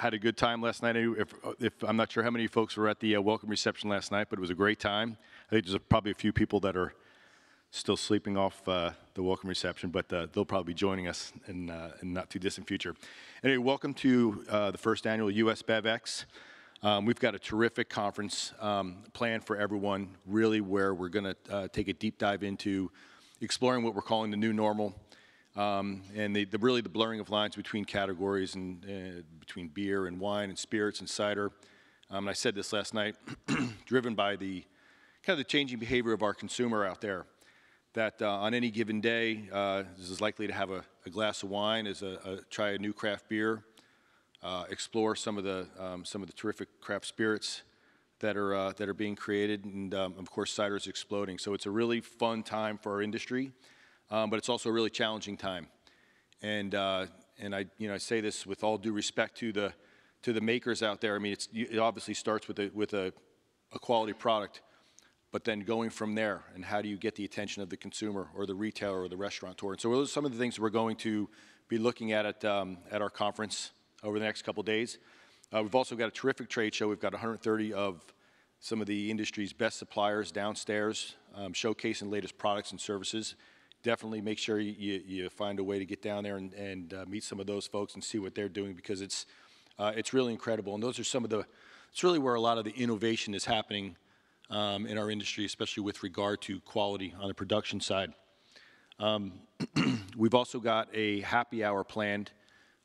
had a good time last night. If, if I'm not sure how many folks were at the uh, welcome reception last night, but it was a great time. I think there's probably a few people that are still sleeping off uh, the welcome reception, but uh, they'll probably be joining us in, uh, in not too distant future. Anyway, welcome to uh, the first annual US BevX. Um, we've got a terrific conference um, planned for everyone, really where we're going to uh, take a deep dive into exploring what we're calling the new normal, um, and the, the, really the blurring of lines between categories and uh, between beer and wine and spirits and cider. Um, and I said this last night, driven by the kind of the changing behavior of our consumer out there that uh, on any given day, uh, is likely to have a, a glass of wine, as a, a, try a new craft beer, uh, explore some of the um, some of the terrific craft spirits that are uh, that are being created, and um, of course, cider is exploding. So it's a really fun time for our industry, um, but it's also a really challenging time. And uh, and I you know I say this with all due respect to the to the makers out there. I mean, it obviously starts with a with a, a quality product but then going from there and how do you get the attention of the consumer or the retailer or the restaurateur. And so those are some of the things we're going to be looking at at, um, at our conference over the next couple days. Uh, we've also got a terrific trade show. We've got 130 of some of the industry's best suppliers downstairs um, showcasing latest products and services. Definitely make sure you, you find a way to get down there and, and uh, meet some of those folks and see what they're doing because it's, uh, it's really incredible. And those are some of the, it's really where a lot of the innovation is happening um, in our industry, especially with regard to quality on the production side. Um, we've also got a happy hour planned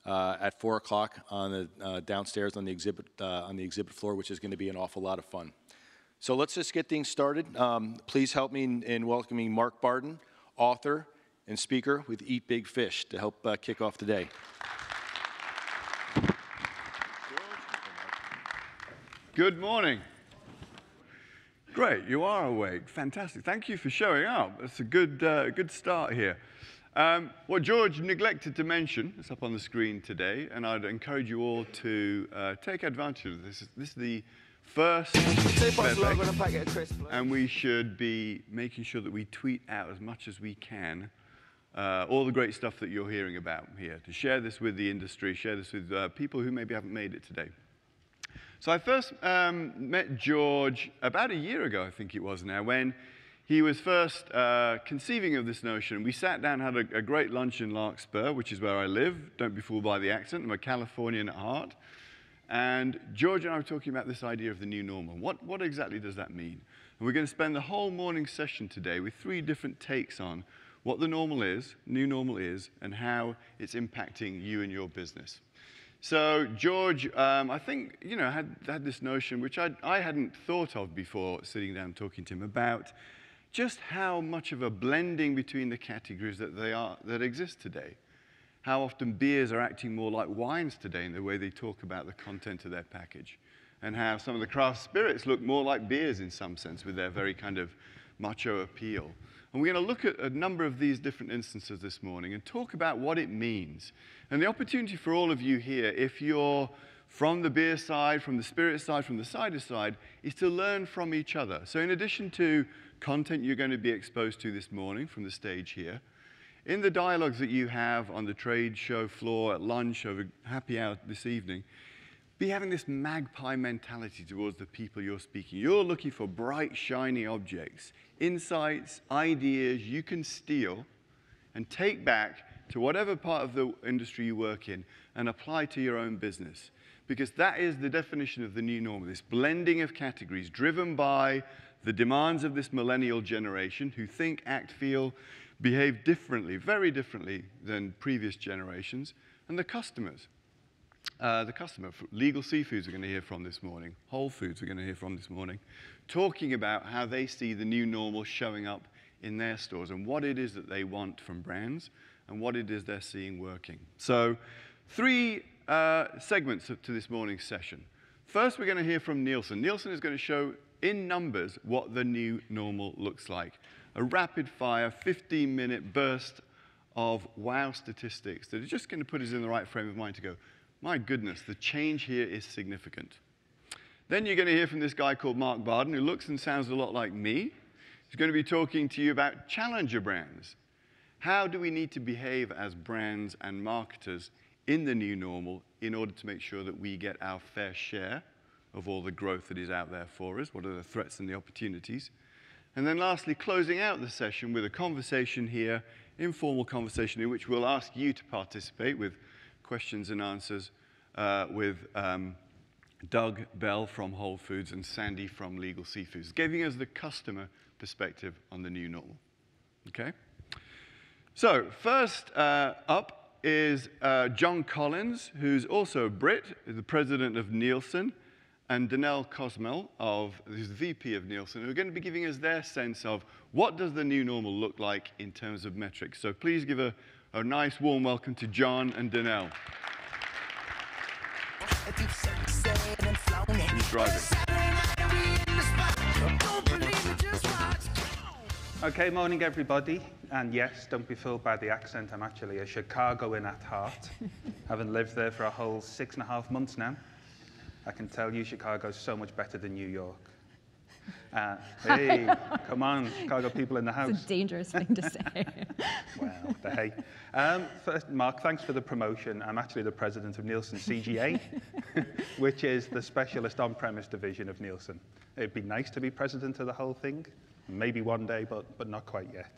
uh, at four o'clock on the uh, downstairs on the exhibit uh, on the exhibit floor, which is going to be an awful lot of fun. So let's just get things started. Um, please help me in, in, welcoming Mark Barden, author and speaker with Eat Big Fish, to help uh, kick off the day. Good morning. Great, you are awake. Fantastic. Thank you for showing up. That's a good, uh, good start here. Um, what George neglected to mention, it's up on the screen today, and I'd encourage you all to uh, take advantage of this. This is the first and we should be making sure that we tweet out as much as we can uh, all the great stuff that you're hearing about here, to share this with the industry, share this with uh, people who maybe haven't made it today. So I first um, met George about a year ago, I think it was now, when he was first uh, conceiving of this notion. We sat down, had a, a, great lunch in Larkspur, which is where I live. Don't be fooled by the accent. I'm a Californian at heart. And George and I were talking about this idea of the new normal. What, what exactly does that mean? And we're going to spend the whole morning session today with three different takes on what the normal is, new normal is, and how it's impacting you and your business. So George, um, I think, you know, had, had this notion, which I, I hadn't thought of before sitting down talking to him about just how much of a blending between the categories that, they are, that exist today. How often beers are acting more like wines today in the way they talk about the content of their package. And how some of the craft spirits look more like beers in some sense with their very kind of macho appeal. And we're going to look at a number of these different instances this morning and talk about what it means. And the opportunity for all of you here, if you're from the beer side, from the spirit side, from the cider side, is to learn from each other. So in addition to content you're going to be exposed to this morning from the stage here, in the dialogues that you have on the trade show floor, at lunch, over happy hour this evening, be having this magpie mentality towards the people you're speaking. You're looking for bright, shiny objects, insights, ideas you can steal and take back to whatever part of the industry you work in and apply to your own business. Because that is the definition of the new normal, this blending of categories driven by the demands of this millennial generation who think, act, feel, behave differently, very differently than previous generations, and the customers uh, the customer, Legal Sea Foods, we're going to hear from this morning. Whole Foods, we're going to hear from this morning, talking about how they see the new normal showing up in their stores and what it is that they want from brands and what it is they're seeing working. So, three uh, segments to this morning's session. First, we're going to hear from Nielsen. Nielsen is going to show in numbers what the new normal looks like. A rapid fire, 15 minute burst of wow statistics that are just going to put us in the right frame of mind to go, my goodness, the change here is significant. Then you're going to hear from this guy called Mark Barden, who looks and sounds a lot like me. He's going to be talking to you about challenger brands. How do we need to behave as brands and marketers in the new normal in order to make sure that we get our fair share of all the growth that is out there for us. What are the threats and the opportunities? And then lastly, closing out the session with a conversation here, informal conversation in which we'll ask you to participate with questions and answers uh, with um, Doug Bell from Whole Foods and Sandy from Legal Sea Foods, giving us the customer perspective on the new normal. Okay? So, first uh, up is uh, Jon Collins, who's also a Brit, the president of Nielsen, and Danelle Kosmal, of, who's the VP of Nielsen, who are going to be giving us their sense of what does the new normal look like in terms of metrics. So please give a, a nice warm welcome to Jon and Danelle. Okay, morning everybody. And yes, don't be fooled by the accent. I'm actually a Chicagoan at heart, having lived there for a whole six and a half months now. I can tell you Chicago's so much better than New York. Uh, hey, come on, Chicago people in the house. It's a dangerous thing to say. well, the hey. Um, first, Mark, thanks for the promotion. I'm actually the president of Nielsen CGA, which is the specialist on-premise division of Nielsen. It'd be nice to be president of the whole thing, maybe one day, but, but not quite yet.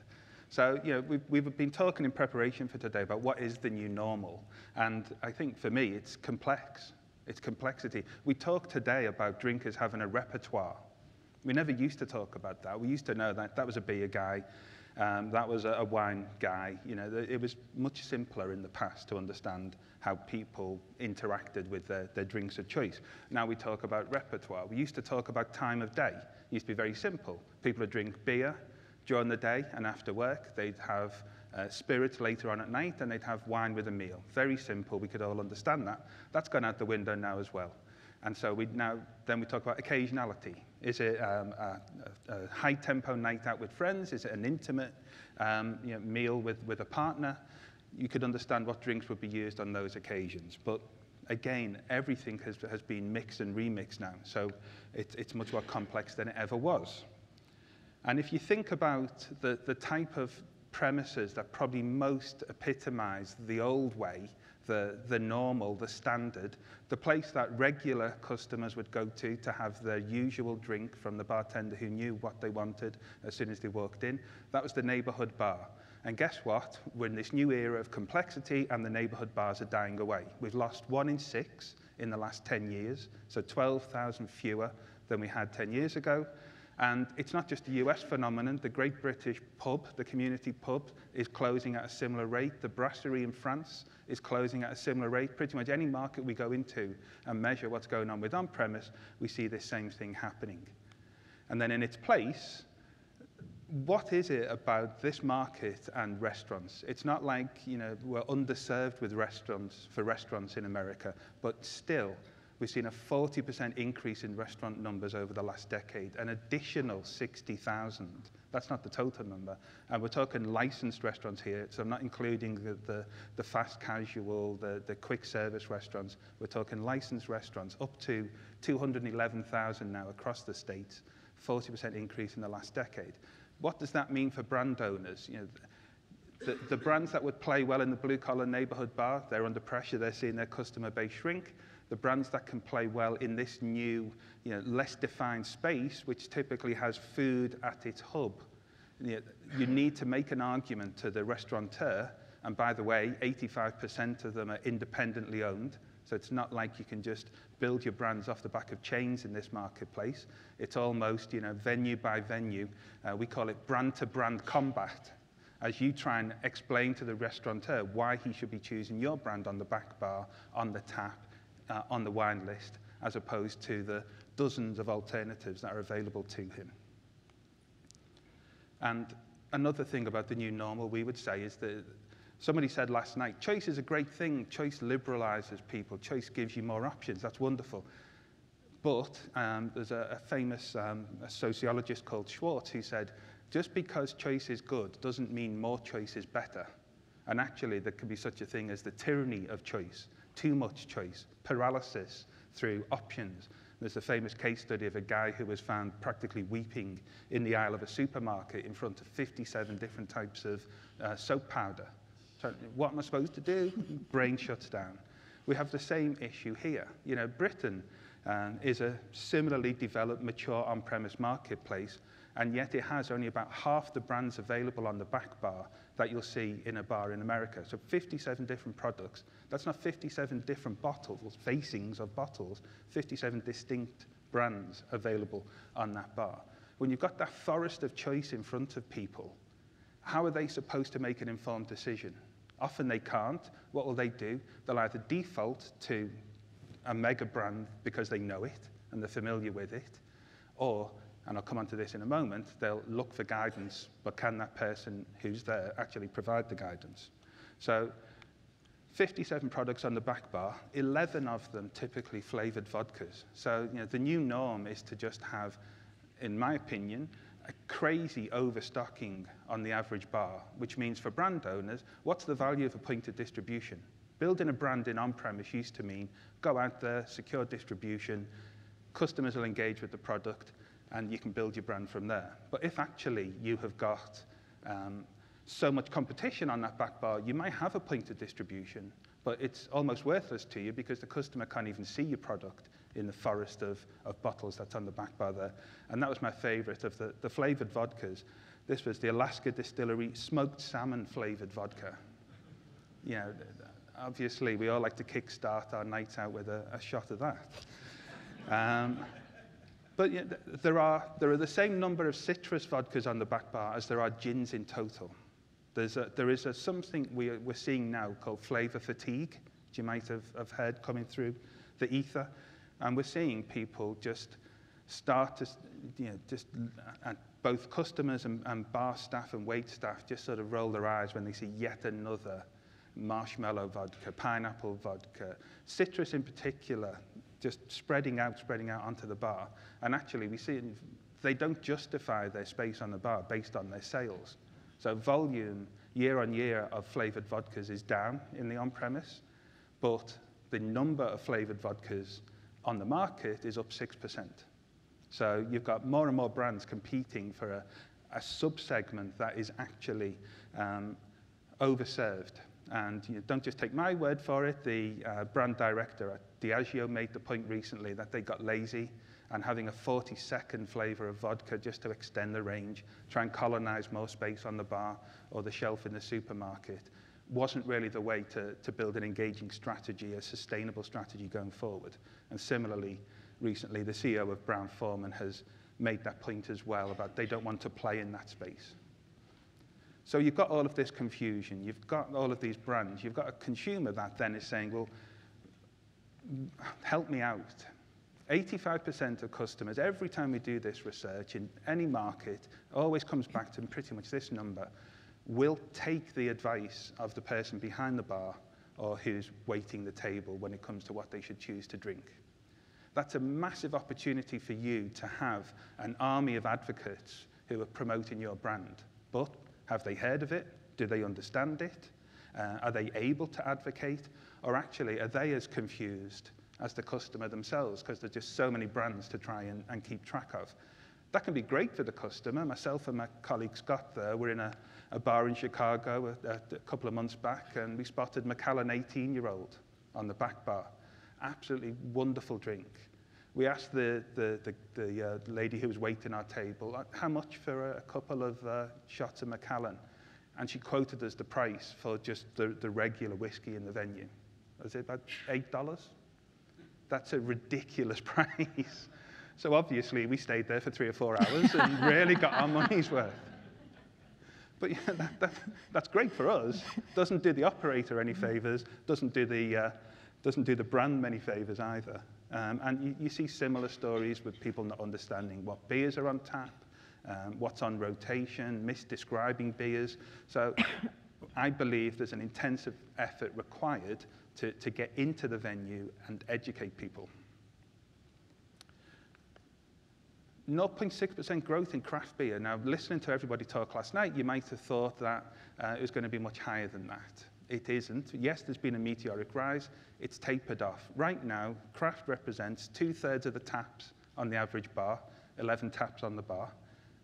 So, you know, we've, we've been talking in preparation for today about what is the new normal. And I think for me, it's complex. It's complexity. We talk today about drinkers having a repertoire. We never used to talk about that. We used to know that that was a beer guy, um, that was a, wine guy. You know, it was much simpler in the past to understand how people interacted with their, their drinks of choice. Now we talk about repertoire. We used to talk about time of day. It used to be very simple. People would drink beer during the day and after work. They'd have uh, spirits later on at night, and they'd have wine with a meal. Very simple. We could all understand that. That's gone out the window now as well. And so we now then we talk about occasionality. Is it um, a, a high-tempo night out with friends? Is it an intimate um, you know, meal with, with a partner? You could understand what drinks would be used on those occasions. But again, everything has, has been mixed and remixed now. So it, it's much more complex than it ever was. And if you think about the, the type of premises that probably most epitomize the old way, the, the normal, the standard, the place that regular customers would go to to have their usual drink from the bartender who knew what they wanted as soon as they walked in. That was the neighborhood bar. And guess what? We're in this new era of complexity and the neighborhood bars are dying away. We've lost one in six in the last 10 years, so 12,000 fewer than we had 10 years ago. And it's not just a US phenomenon. The Great British Pub, the community pub, is closing at a similar rate. The brasserie in France is closing at a similar rate. Pretty much any market we go into and measure what's going on with on-premise, we see this same thing happening. And then in its place, what is it about this market and restaurants? It's not like, you know, we're underserved with restaurants for restaurants in America, but still, We've seen a 40% increase in restaurant numbers over the last decade, an additional 60,000. That's not the total number. And we're talking licensed restaurants here, so I'm not including the, the, the fast casual, the, the quick service restaurants. We're talking licensed restaurants, up to 211,000 now across the states, 40% increase in the last decade. What does that mean for brand owners? You know, the, the brands that would play well in the blue collar neighborhood bar, they're under pressure, they're seeing their customer base shrink the brands that can play well in this new, you know, less defined space, which typically has food at its hub. You, know, you need to make an argument to the restaurateur, and by the way, 85% of them are independently owned, so it's not like you can just build your brands off the back of chains in this marketplace. It's almost, you know, venue by venue. Uh, we call it brand-to-brand combat as you try and explain to the restaurateur why he should be choosing your brand on the back bar, on the tap, uh, on the wine list as opposed to the dozens of alternatives that are available to him. And another thing about the new normal we would say is that somebody said last night, choice is a great thing. Choice liberalizes people. Choice gives you more options. That's wonderful. But um, there's a, a famous um, a sociologist called Schwartz who said, just because choice is good doesn't mean more choice is better. And actually, there can be such a thing as the tyranny of choice too much choice, paralysis through options. There's a famous case study of a guy who was found practically weeping in the aisle of a supermarket in front of 57 different types of uh, soap powder. So, what am I supposed to do? Brain shuts down. We have the same issue here. You know, Britain um, is a similarly developed, mature on-premise marketplace, and yet it has only about half the brands available on the back bar that you'll see in a bar in America. So 57 different products. That's not 57 different bottles, or facings of bottles, 57 distinct brands available on that bar. When you've got that forest of choice in front of people, how are they supposed to make an informed decision? Often they can't. What will they do? They'll either default to a mega brand because they know it and they're familiar with it, or, and I'll come on to this in a moment, they'll look for guidance, but can that person who's there actually provide the guidance? So 57 products on the back bar, 11 of them typically flavored vodkas. So you know, the new norm is to just have, in my opinion, a crazy overstocking on the average bar, which means for brand owners, what's the value of a point of distribution? Building a brand in on-premise used to mean go out there, secure distribution, customers will engage with the product, and you can build your brand from there. But if actually you have got um, so much competition on that back bar, you might have a point of distribution, but it's almost worthless to you because the customer can't even see your product in the forest of, of bottles that's on the back bar there. And that was my favorite of the, the flavored vodkas. This was the Alaska Distillery smoked salmon flavored vodka. You know, obviously we all like to kickstart our nights out with a, a shot of that. Um, but yeah, there, are, there are the same number of citrus vodkas on the back bar as there are gins in total. There's a, there is a, something we, we're seeing now called flavor fatigue, which you might have, have heard coming through the ether. And we're seeing people just start to, you know, just uh, both customers and, and bar staff and wait staff just sort of roll their eyes when they see yet another marshmallow vodka, pineapple vodka, citrus in particular, just spreading out, spreading out onto the bar. And actually, we see they don't justify their space on the bar based on their sales. So volume year on year of flavored vodkas is down in the on-premise, but the number of flavored vodkas on the market is up 6%. So you've got more and more brands competing for a, a sub-segment that is actually um, overserved. And you know, don't just take my word for it. The uh, brand director at Diageo made the point recently that they got lazy and having a 40-second flavor of vodka just to extend the range, try and colonize more space on the bar or the shelf in the supermarket, wasn't really the way to, to build an engaging strategy, a sustainable strategy going forward. And similarly, recently, the CEO of Brown Forman has made that point as well about they don't want to play in that space. So you've got all of this confusion. You've got all of these brands. You've got a consumer that then is saying, well, help me out. 85% of customers, every time we do this research in any market, always comes back to pretty much this number, will take the advice of the person behind the bar or who's waiting the table when it comes to what they should choose to drink. That's a massive opportunity for you to have an army of advocates who are promoting your brand. But have they heard of it? Do they understand it? Uh, are they able to advocate? Or actually, are they as confused as the customer themselves because there's just so many brands to try and, and keep track of? That can be great for the customer. Myself and my colleague Scott there were in a, a bar in Chicago a, a, a couple of months back and we spotted Macallan 18-year-old on the back bar. Absolutely wonderful drink. We asked the, the, the, the uh, lady who was waiting our table, uh, how much for a, couple of uh, shots of Macallan? And she quoted us the price for just the, the regular whiskey in the venue. Was it about $8? That's a ridiculous price. So obviously we stayed there for three or four hours and really got our money's worth. But yeah, that, that, that's great for us. Doesn't do the operator any favors, doesn't do the, uh, doesn't do the brand many favors either. Um, and you, you see similar stories with people not understanding what beers are on tap, um, what's on rotation, misdescribing beers. So I believe there's an intensive effort required to, to get into the venue and educate people. 0.6% growth in craft beer. Now, listening to everybody talk last night, you might have thought that uh, it was going to be much higher than that. It isn't. Yes, there's been a meteoric rise. It's tapered off. Right now, craft represents two-thirds of the taps on the average bar, 11 taps on the bar.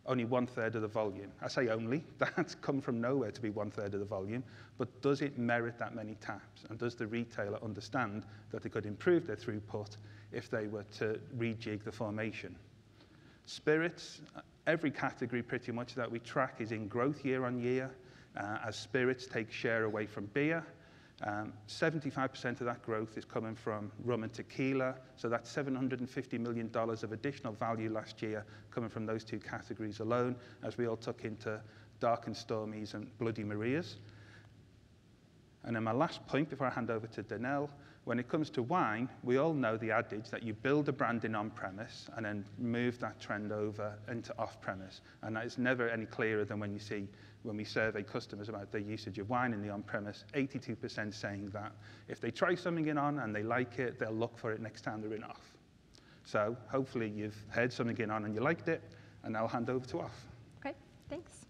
Only one third of the volume. I say only, that's come from nowhere to be one third of the volume, but does it merit that many taps? And does the retailer understand that they could improve their throughput if they were to rejig the formation? Spirits, every category pretty much that we track is in growth year on year uh, as spirits take share away from beer. Um, 75% of that growth is coming from rum and tequila, so that's $750 million of additional value last year coming from those two categories alone, as we all took into Dark and Stormies and Bloody Marias. And then my last point before I hand over to Danelle, when it comes to wine, we all know the adage that you build a brand in on-premise and then move that trend over into off-premise. And that is never any clearer than when you see, when we survey customers about their usage of wine in the on-premise, 82% saying that if they try something in on and they like it, they'll look for it next time they're in off. So hopefully you've heard something in on and you liked it, and I'll hand over to off. Okay, thanks.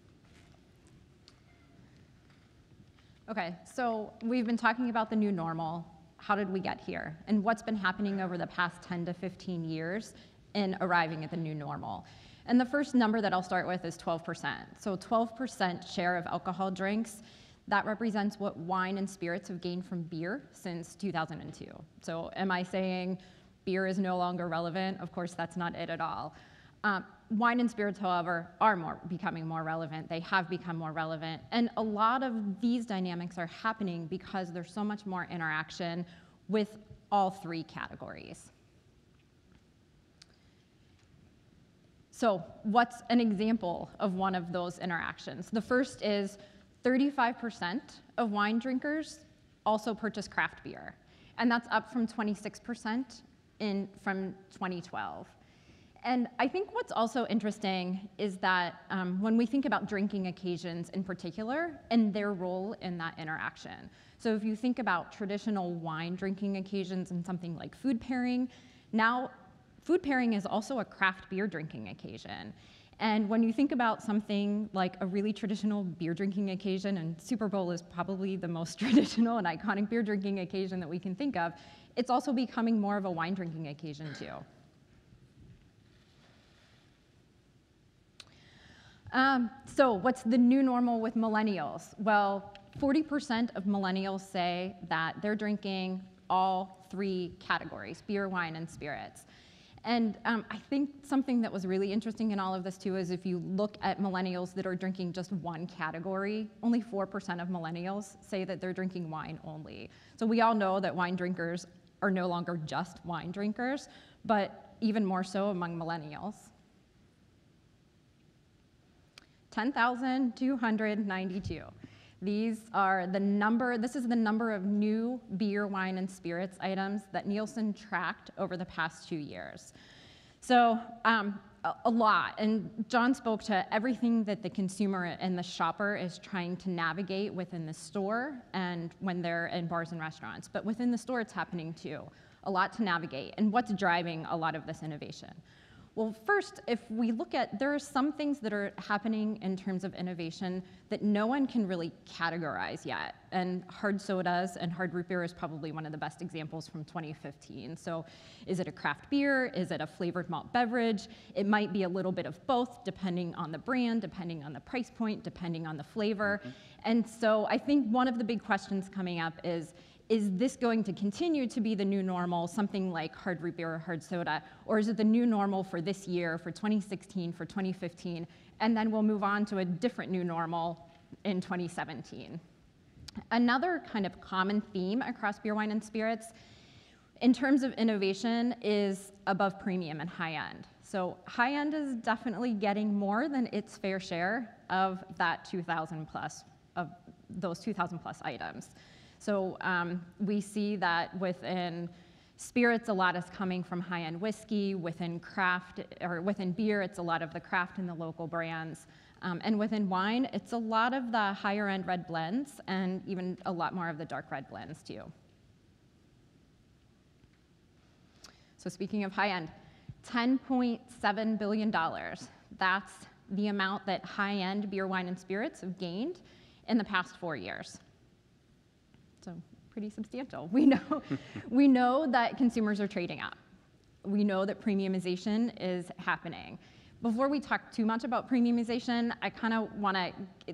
Okay, so we've been talking about the new normal. How did we get here? And what's been happening over the past 10 to 15 years in arriving at the new normal? And the first number that I'll start with is 12%. So 12% share of alcohol drinks, that represents what wine and spirits have gained from beer since 2002. So am I saying beer is no longer relevant? Of course, that's not it at all. Um, wine and spirits, however, are more, becoming more relevant. They have become more relevant. And a lot of these dynamics are happening because there's so much more interaction with all three categories. So what's an example of one of those interactions? The first is 35% of wine drinkers also purchase craft beer, and that's up from 26% in, from 2012. And I think what's also interesting is that um, when we think about drinking occasions in particular and their role in that interaction. So if you think about traditional wine drinking occasions and something like food pairing, now food pairing is also a craft beer drinking occasion. And when you think about something like a really traditional beer drinking occasion, and Super Bowl is probably the most traditional and iconic beer drinking occasion that we can think of, it's also becoming more of a wine drinking occasion too. Um, so what's the new normal with millennials? Well, 40% of millennials say that they're drinking all three categories, beer, wine, and spirits. And um, I think something that was really interesting in all of this too is if you look at millennials that are drinking just one category, only 4% of millennials say that they're drinking wine only. So we all know that wine drinkers are no longer just wine drinkers, but even more so among millennials. 10,292. These are the number, this is the number of new beer, wine, and spirits items that Nielsen tracked over the past two years. So um, a, a lot, and Jon spoke to everything that the consumer and the shopper is trying to navigate within the store and when they're in bars and restaurants. But within the store, it's happening too. A lot to navigate, and what's driving a lot of this innovation. Well, first, if we look at, there are some things that are happening in terms of innovation that no one can really categorize yet. And hard sodas and hard root beer is probably one of the best examples from 2015. So is it a craft beer? Is it a flavored malt beverage? It might be a little bit of both, depending on the brand, depending on the price point, depending on the flavor. Mm -hmm. And so I think one of the big questions coming up is, is this going to continue to be the new normal, something like hard root beer or hard soda, or is it the new normal for this year, for 2016, for 2015, and then we'll move on to a different new normal in 2017? Another kind of common theme across beer, wine, and spirits in terms of innovation is above premium and high end. So high end is definitely getting more than its fair share of that 2,000 plus, of those 2,000 plus items. So um, we see that within spirits, a lot is coming from high-end whiskey. Within craft, or within beer, it's a lot of the craft and the local brands. Um, and within wine, it's a lot of the higher-end red blends and even a lot more of the dark red blends too. So speaking of high-end, $10.7 billion. That's the amount that high-end beer, wine, and spirits have gained in the past four years so pretty substantial. We know, we know that consumers are trading up. We know that premiumization is happening. Before we talk too much about premiumization, I kind of want to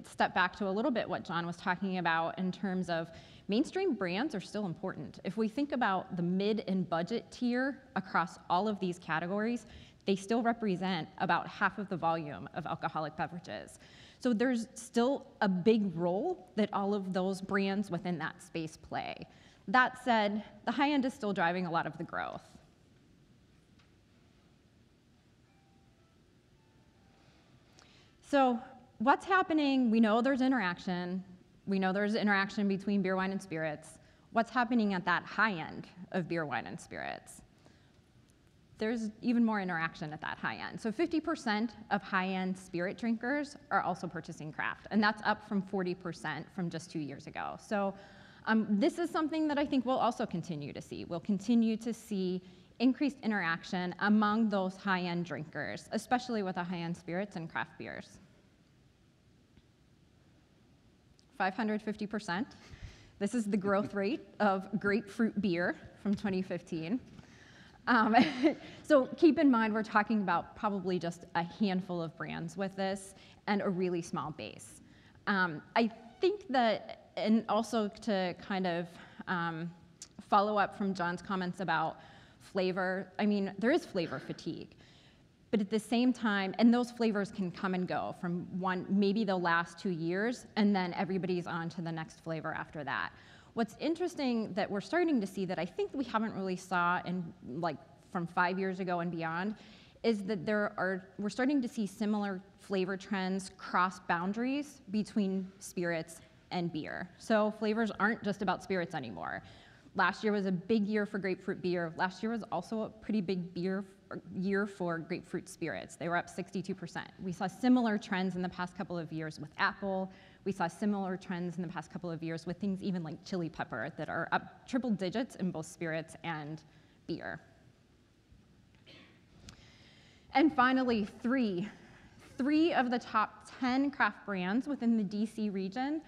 step back to a little bit what Jon was talking about in terms of mainstream brands are still important. If we think about the mid and budget tier across all of these categories, they still represent about half of the volume of alcoholic beverages. So there's still a big role that all of those brands within that space play. That said, the high end is still driving a lot of the growth. So what's happening? We know there's interaction. We know there's interaction between beer, wine, and spirits. What's happening at that high end of beer, wine, and spirits? There's even more interaction at that high end. So 50% of high-end spirit drinkers are also purchasing craft, and that's up from 40% from just two years ago. So um, this is something that I think we'll also continue to see. We'll continue to see increased interaction among those high-end drinkers, especially with the high-end spirits and craft beers. 550%. This is the growth rate of grapefruit beer from 2015. Um, so keep in mind, we're talking about probably just a handful of brands with this and a really small base. Um, I think that, and also to kind of um, follow up from Jon's comments about flavor, I mean, there is flavor fatigue. But at the same time, and those flavors can come and go from one, maybe the last two years, and then everybody's on to the next flavor after that. What's interesting that we're starting to see that I think we haven't really saw in like from five years ago and beyond is that there are, we're starting to see similar flavor trends cross boundaries between spirits and beer. So flavors aren't just about spirits anymore. Last year was a big year for grapefruit beer. Last year was also a pretty big beer year for grapefruit spirits. They were up 62%. We saw similar trends in the past couple of years with apple. We saw similar trends in the past couple of years with things even like chili pepper that are up triple digits in both spirits and beer. And finally, three. Three of the top 10 craft brands within the DC region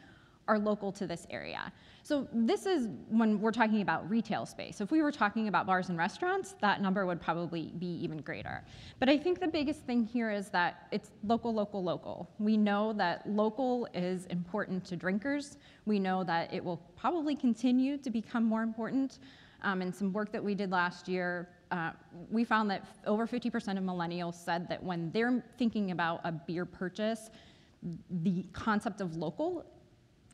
are local to this area. So this is when we're talking about retail space. If we were talking about bars and restaurants, that number would probably be even greater. But I think the biggest thing here is that it's local, local, local. We know that local is important to drinkers. We know that it will probably continue to become more important. Um, and some work that we did last year, uh, we found that over 50% of millennials said that when they're thinking about a beer purchase, the concept of local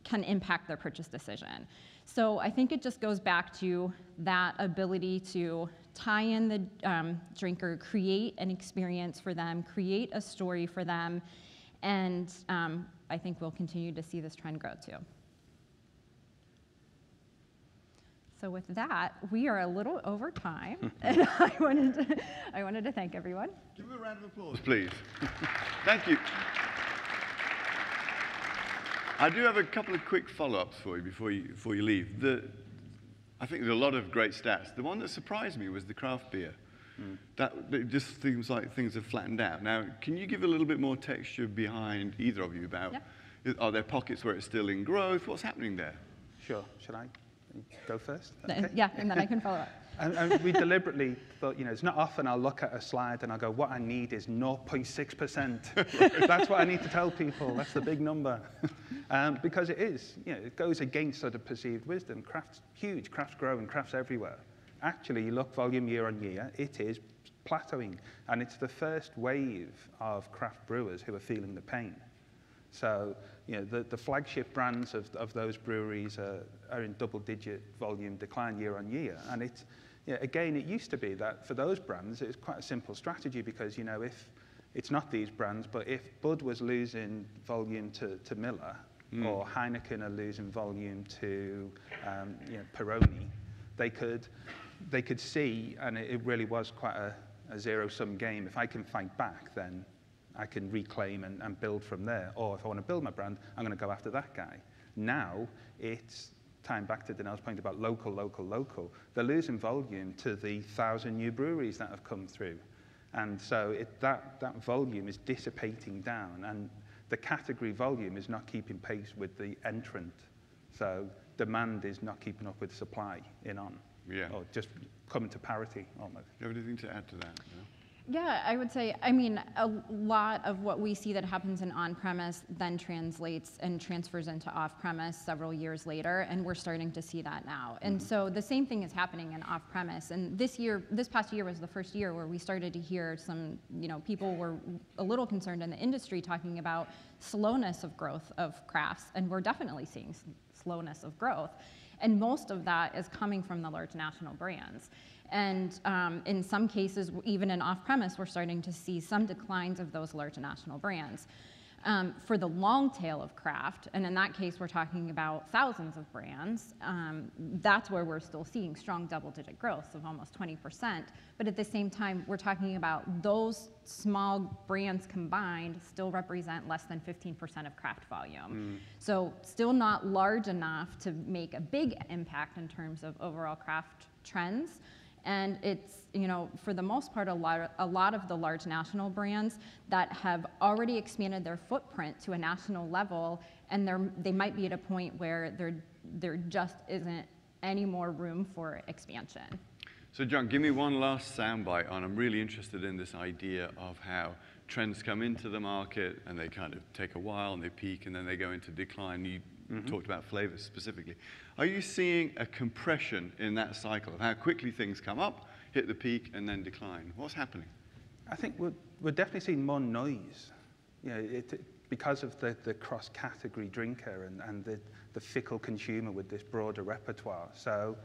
can impact their purchase decision. So I think it just goes back to that ability to tie in the um, drinker, create an experience for them, create a story for them, and um, I think we'll continue to see this trend grow too. So with that, we are a little over time, and I wanted to, I wanted to thank everyone. Give him a round of applause, please. Thank you. I do have a couple of quick follow-ups for you before you, before you leave. The, I think there's a lot of great stats. The one that surprised me was the craft beer. Mm. That it just seems like things have flattened out. Now, can you give a little bit more texture behind either of you about, yeah. are there pockets where it's still in growth? What's happening there? Sure. Should I go first? Okay. Yeah, and then I can follow up. And, and, we deliberately thought, you know, it's not often I'll look at a slide and I'll go, what I need is 0.6%. That's what I need to tell people. That's the big number. um, because it is, you know, it goes against sort of perceived wisdom. Craft's huge, craft's growing, craft's everywhere. Actually, you look volume year on year, it is plateauing. And it's the first wave of craft brewers who are feeling the pain. So, you know, the, the flagship brands of, of those breweries are, are in double-digit volume decline year on year. And it's, yeah, again, it used to be that for those brands, it was quite a simple strategy because, you know, if it's not these brands, but if Bud was losing volume to, to Miller, mm. or Heineken are losing volume to um, you know, Peroni, they could, they could see, and it, it really was quite a, a zero-sum game. If I can fight back, then I can reclaim and, and build from there. Or if I want to build my brand, I'm going to go after that guy. Now, it's tying back to Danelle's point about local, local, local, they're losing volume to the thousand new breweries that have come through. And so it, that, that volume is dissipating down, and the category volume is not keeping pace with the entrant. So demand is not keeping up with supply in on. Yeah. Or just coming to parity almost. Do you have anything to add to that? Yeah, I would say, I mean, a lot of what we see that happens in on-premise then translates and transfers into off-premise several years later, and we're starting to see that now. And mm-hmm. so the same thing is happening in off-premise. And this year, this past year was the first year where we started to hear some, you know, people were a little concerned in the industry talking about slowness of growth of crafts, and we're definitely seeing slowness of growth. And most of that is coming from the large national brands. And um, in some cases, even in off premise, we're starting to see some declines of those large national brands. Um, for the long tail of craft, and in that case, we're talking about thousands of brands, um, that's where we're still seeing strong double digit growth of almost 20%. But at the same time, we're talking about those small brands combined still represent less than 15% of craft volume. So, still not large enough to make a big impact in terms of overall craft trends. And it's, you know, for the most part, a lot, a lot of the large national brands that have already expanded their footprint to a national level, and they're, they might be at a point where there, there just isn't any more room for expansion. So, Jon, give me one last soundbite on. I'm really interested in this idea of how trends come into the market and they kind of take a while and they peak and then they go into decline. You Mm-hmm. talked about flavors specifically. Are you seeing a compression in that cycle of how quickly things come up, hit the peak, and then decline? What's happening? I think we're, we're definitely seeing more noise. You know, it, it- because of the, the cross-category drinker and, and the, the fickle consumer with this broader repertoire. So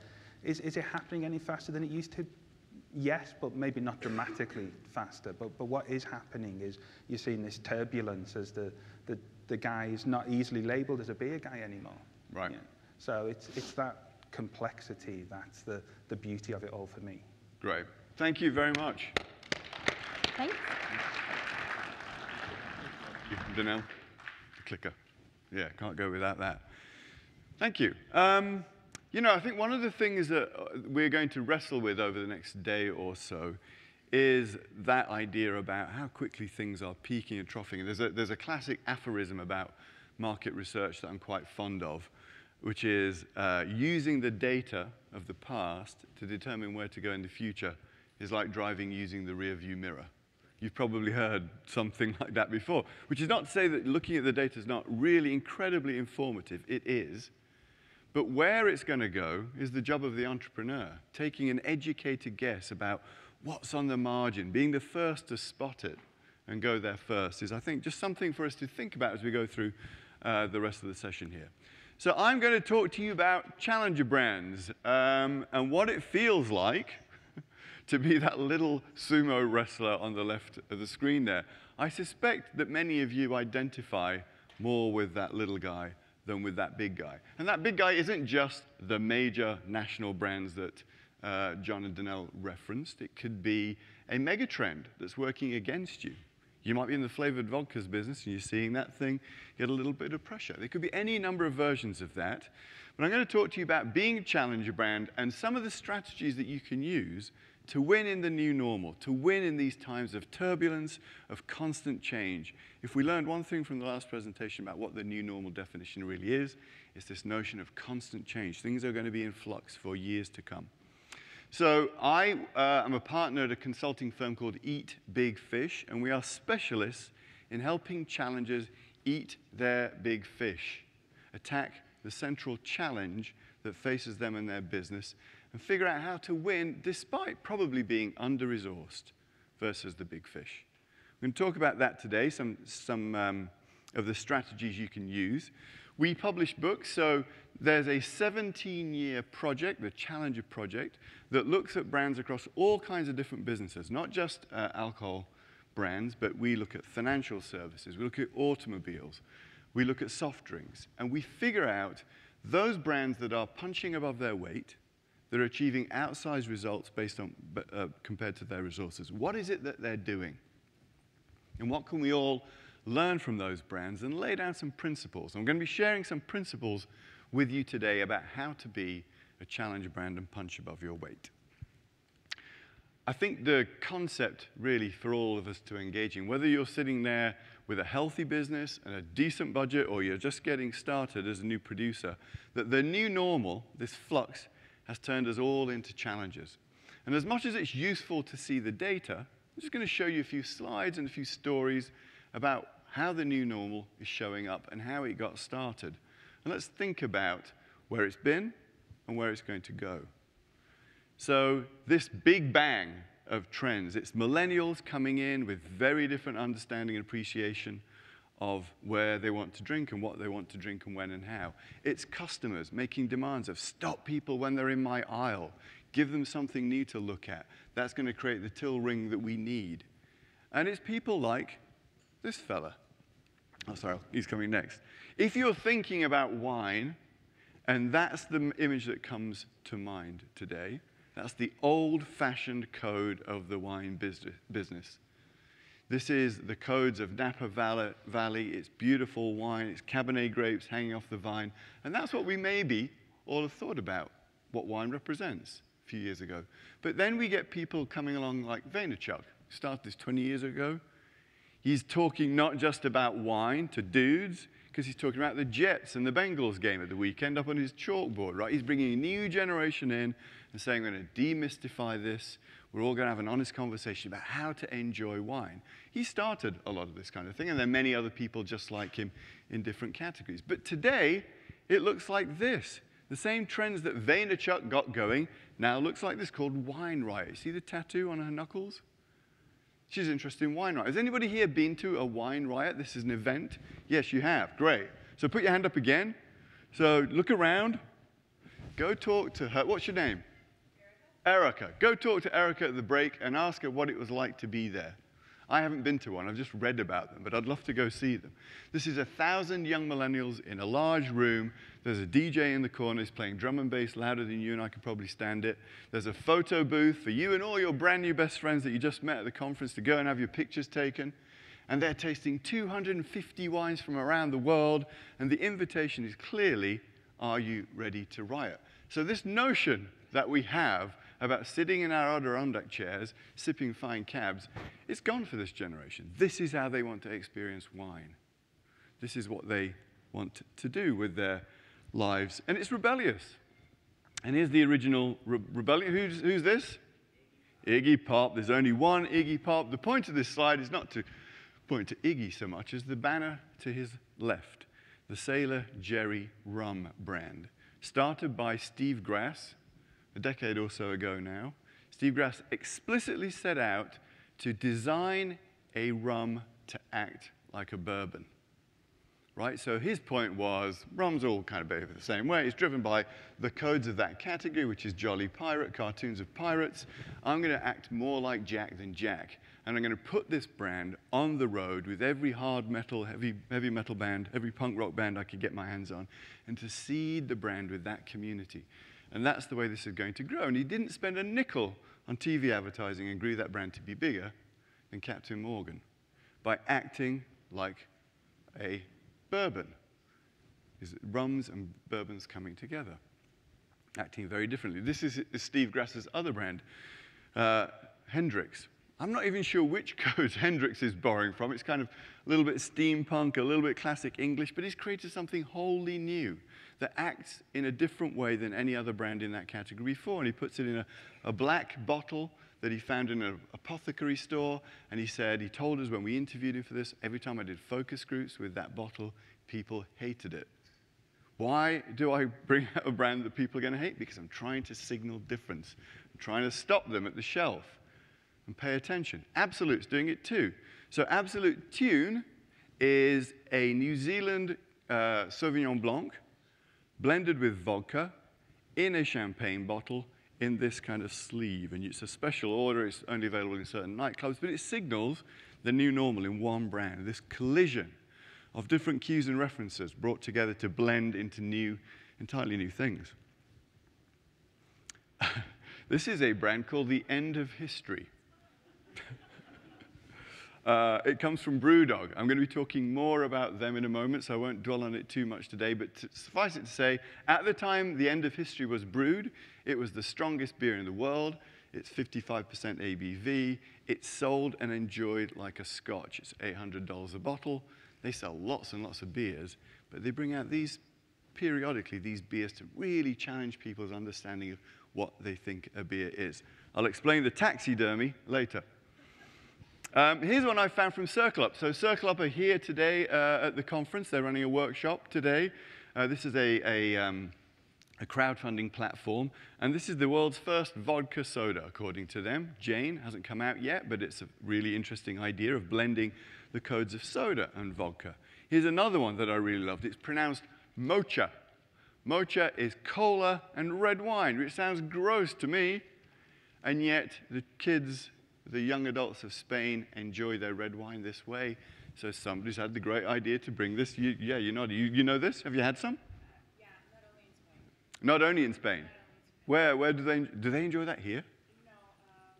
is, is it happening any faster than it used to? Yes, but maybe not dramatically faster. But, but what is happening is you're seeing this turbulence as the, the, the guy is not easily labeled as a beer guy anymore. Right. Yeah. So it's, it's that complexity that's the, the beauty of it all for me. Great. Thank you very much. Thanks. Danelle, the clicker. Yeah, can't go without that. Thank you. Um, you know, I think one of the things that uh, we're going to wrestle with over the next day or so is that idea about how quickly things are peaking and troughing. There's a, there's a classic aphorism about market research that I'm quite fond of, which is uh, using the data of the past to determine where to go in the future is like driving using the rear view mirror. You've probably heard something like that before, which is not to say that looking at the data is not really incredibly informative. It is. But where it's going to go is the job of the entrepreneur, taking an educated guess about what's on the margin, being the first to spot it and go there first is, I think, just something for us to think about as we go through uh, the rest of the session here. So I'm going to talk to you about challenger brands um, and what it feels like to be that little sumo wrestler on the left of the screen there. I suspect that many of you identify more with that little guy than with that big guy. And that big guy isn't just the major national brands that uh, Jon and Danelle referenced. It could be a mega trend that's working against you. You might be in the flavored vodkas business and you're seeing that thing get a little bit of pressure. There could be any number of versions of that. But I'm going to talk to you about being a challenger brand and some of the strategies that you can use to win in the new normal, to win in these times of turbulence, of constant change. If we learned one thing from the last presentation about what the new normal definition really is, it's this notion of constant change. Things are going to be in flux for years to come. So I uh, am a partner at a consulting firm called Eat Big Fish, and we are specialists in helping challengers eat their big fish, attack the central challenge that faces them and their business, and figure out how to win despite probably being under-resourced versus the big fish. We're going to talk about that today, some, some um, of the strategies you can use. We publish books, so there's a 17-year project, the Challenger Project, that looks at brands across all kinds of different businesses, not just uh, alcohol brands, but we look at financial services, we look at automobiles, we look at soft drinks, and we figure out those brands that are punching above their weight, that are achieving outsized results based on, uh, compared to their resources. What is it that they're doing? And what can we all learn from those brands and lay down some principles? I'm going to be sharing some principles with you today about how to be a challenger brand and punch above your weight. I think the concept really for all of us to engage in, whether you're sitting there with a healthy business and a decent budget or you're just getting started as a new producer, that the new normal, this flux, has turned us all into challengers. And as much as it's useful to see the data, I'm just going to show you a few slides and a few stories about how the new normal is showing up and how it got started. And let's think about where it's been and where it's going to go. So, this big bang of trends, it's millennials coming in with very different understanding and appreciation of where they want to drink and what they want to drink and when and how. It's customers making demands of stop people when they're in my aisle, give them something new to look at. That's going to create the till ring that we need. And it's people like this fella. Oh, sorry, he's coming next. If you're thinking about wine, and that's the image that comes to mind today, that's the old fashioned code of the wine business. This is the codes of Napa Valley. It's beautiful wine, it's Cabernet grapes hanging off the vine. And that's what we maybe all have thought about what wine represents a few years ago. But then we get people coming along like Vaynerchuk, started this 20 years ago. He's talking not just about wine to dudes, because he's talking about the Jets and the Bengals game at the weekend up on his chalkboard, right? He's bringing a new generation in and saying, we're going to demystify this. We're all going to have an honest conversation about how to enjoy wine. He started a lot of this kind of thing, and there are many other people just like him in different categories. But today, it looks like this. The same trends that Vaynerchuk got going now looks like this called Wine Riot. See the tattoo on her knuckles? She's interested in wine riot. Has anybody here been to a wine riot? This is an event. Yes, you have. Great. So put your hand up again. So look around. Go talk to her. What's your name? Erica. Erica. Go talk to Erica at the break and ask her what it was like to be there. I haven't been to one. I've just read about them, but I'd love to go see them. This is a thousand young millennials in a large room. There's a DJ in the corner. He's playing drum and bass louder than you and I could probably stand it. There's a photo booth for you and all your brand new best friends that you just met at the conference to go and have your pictures taken. And they're tasting 250 wines from around the world. And the invitation is clearly, are you ready to riot? So this notion that we have about sitting in our Adirondack chairs, sipping fine cabs, it's gone for this generation. This is how they want to experience wine. This is what they want to do with their lives. And it's rebellious. And here's the original re- rebellion. Who's, who's this? Iggy Pop. There's only one Iggy Pop. The point of this slide is not to point to Iggy so much as the banner to his left, the Sailor Jerry Rum brand. Started by Steve Grass, a decade or so ago now, Steve Grass explicitly set out to design a rum to act like a bourbon. Right? So his point was rum's all kind of behave the same way. It's driven by the codes of that category, which is Jolly Pirate, cartoons of pirates. I'm going to act more like Jack than Jack. And I'm going to put this brand on the road with every hard metal, heavy, heavy metal band, every punk rock band I could get my hands on, and to seed the brand with that community. And that's the way this is going to grow. And he didn't spend a nickel on TV advertising and grew that brand to be bigger than Captain Morgan by acting like a bourbon. Is rums and bourbons coming together, acting very differently. This is, Steve Grass's other brand, uh, Hendrick's. I'm not even sure which codes Hendrick's is borrowing from. It's kind of a little bit steampunk, a little bit classic English, but he's created something wholly new that acts in a different way than any other brand in that category before. And he puts it in a, a black bottle that he found in an apothecary store. And he said, he told us when we interviewed him for this, every time I did focus groups with that bottle, people hated it. Why do I bring out a brand that people are going to hate? Because I'm trying to signal difference. I'm trying to stop them at the shelf and pay attention. Absolut's doing it too. So Absolut Tune is a New Zealand uh, Sauvignon Blanc blended with vodka in a champagne bottle in this kind of sleeve. And it's a special order. It's only available in certain nightclubs, but it signals the new normal in one brand, this collision of different cues and references brought together to blend into new, entirely new things. this is a brand called The End of History. Uh, it comes from Brewdog. I'm going to be talking more about them in a moment, so I won't dwell on it too much today. But to suffice it to say, at the time the end of history was brewed, it was the strongest beer in the world. It's 55% ABV. It's sold and enjoyed like a scotch. It's $800 a bottle. They sell lots and lots of beers, but they bring out these periodically, these beers to really challenge people's understanding of what they think a beer is. I'll explain the taxidermy later. Um, here's one I found from CircleUp. So CircleUp are here today uh, at the conference. They're running a workshop today. Uh, this is a, a, um, a crowdfunding platform, and this is the world's first vodka soda, according to them. Jane hasn't come out yet, but it's a really interesting idea of blending the codes of soda and vodka. Here's another one that I really loved. It's pronounced mocha. Mocha is cola and red wine, which sounds gross to me, and yet the kids, the young adults of Spain, enjoy their red wine this way. So somebody's had the great idea to bring this. You, yeah, you know, you, you know this? Have you had some? Yeah, not only in Spain. Not only in Spain. Where, where do they, do they enjoy that here? No, um,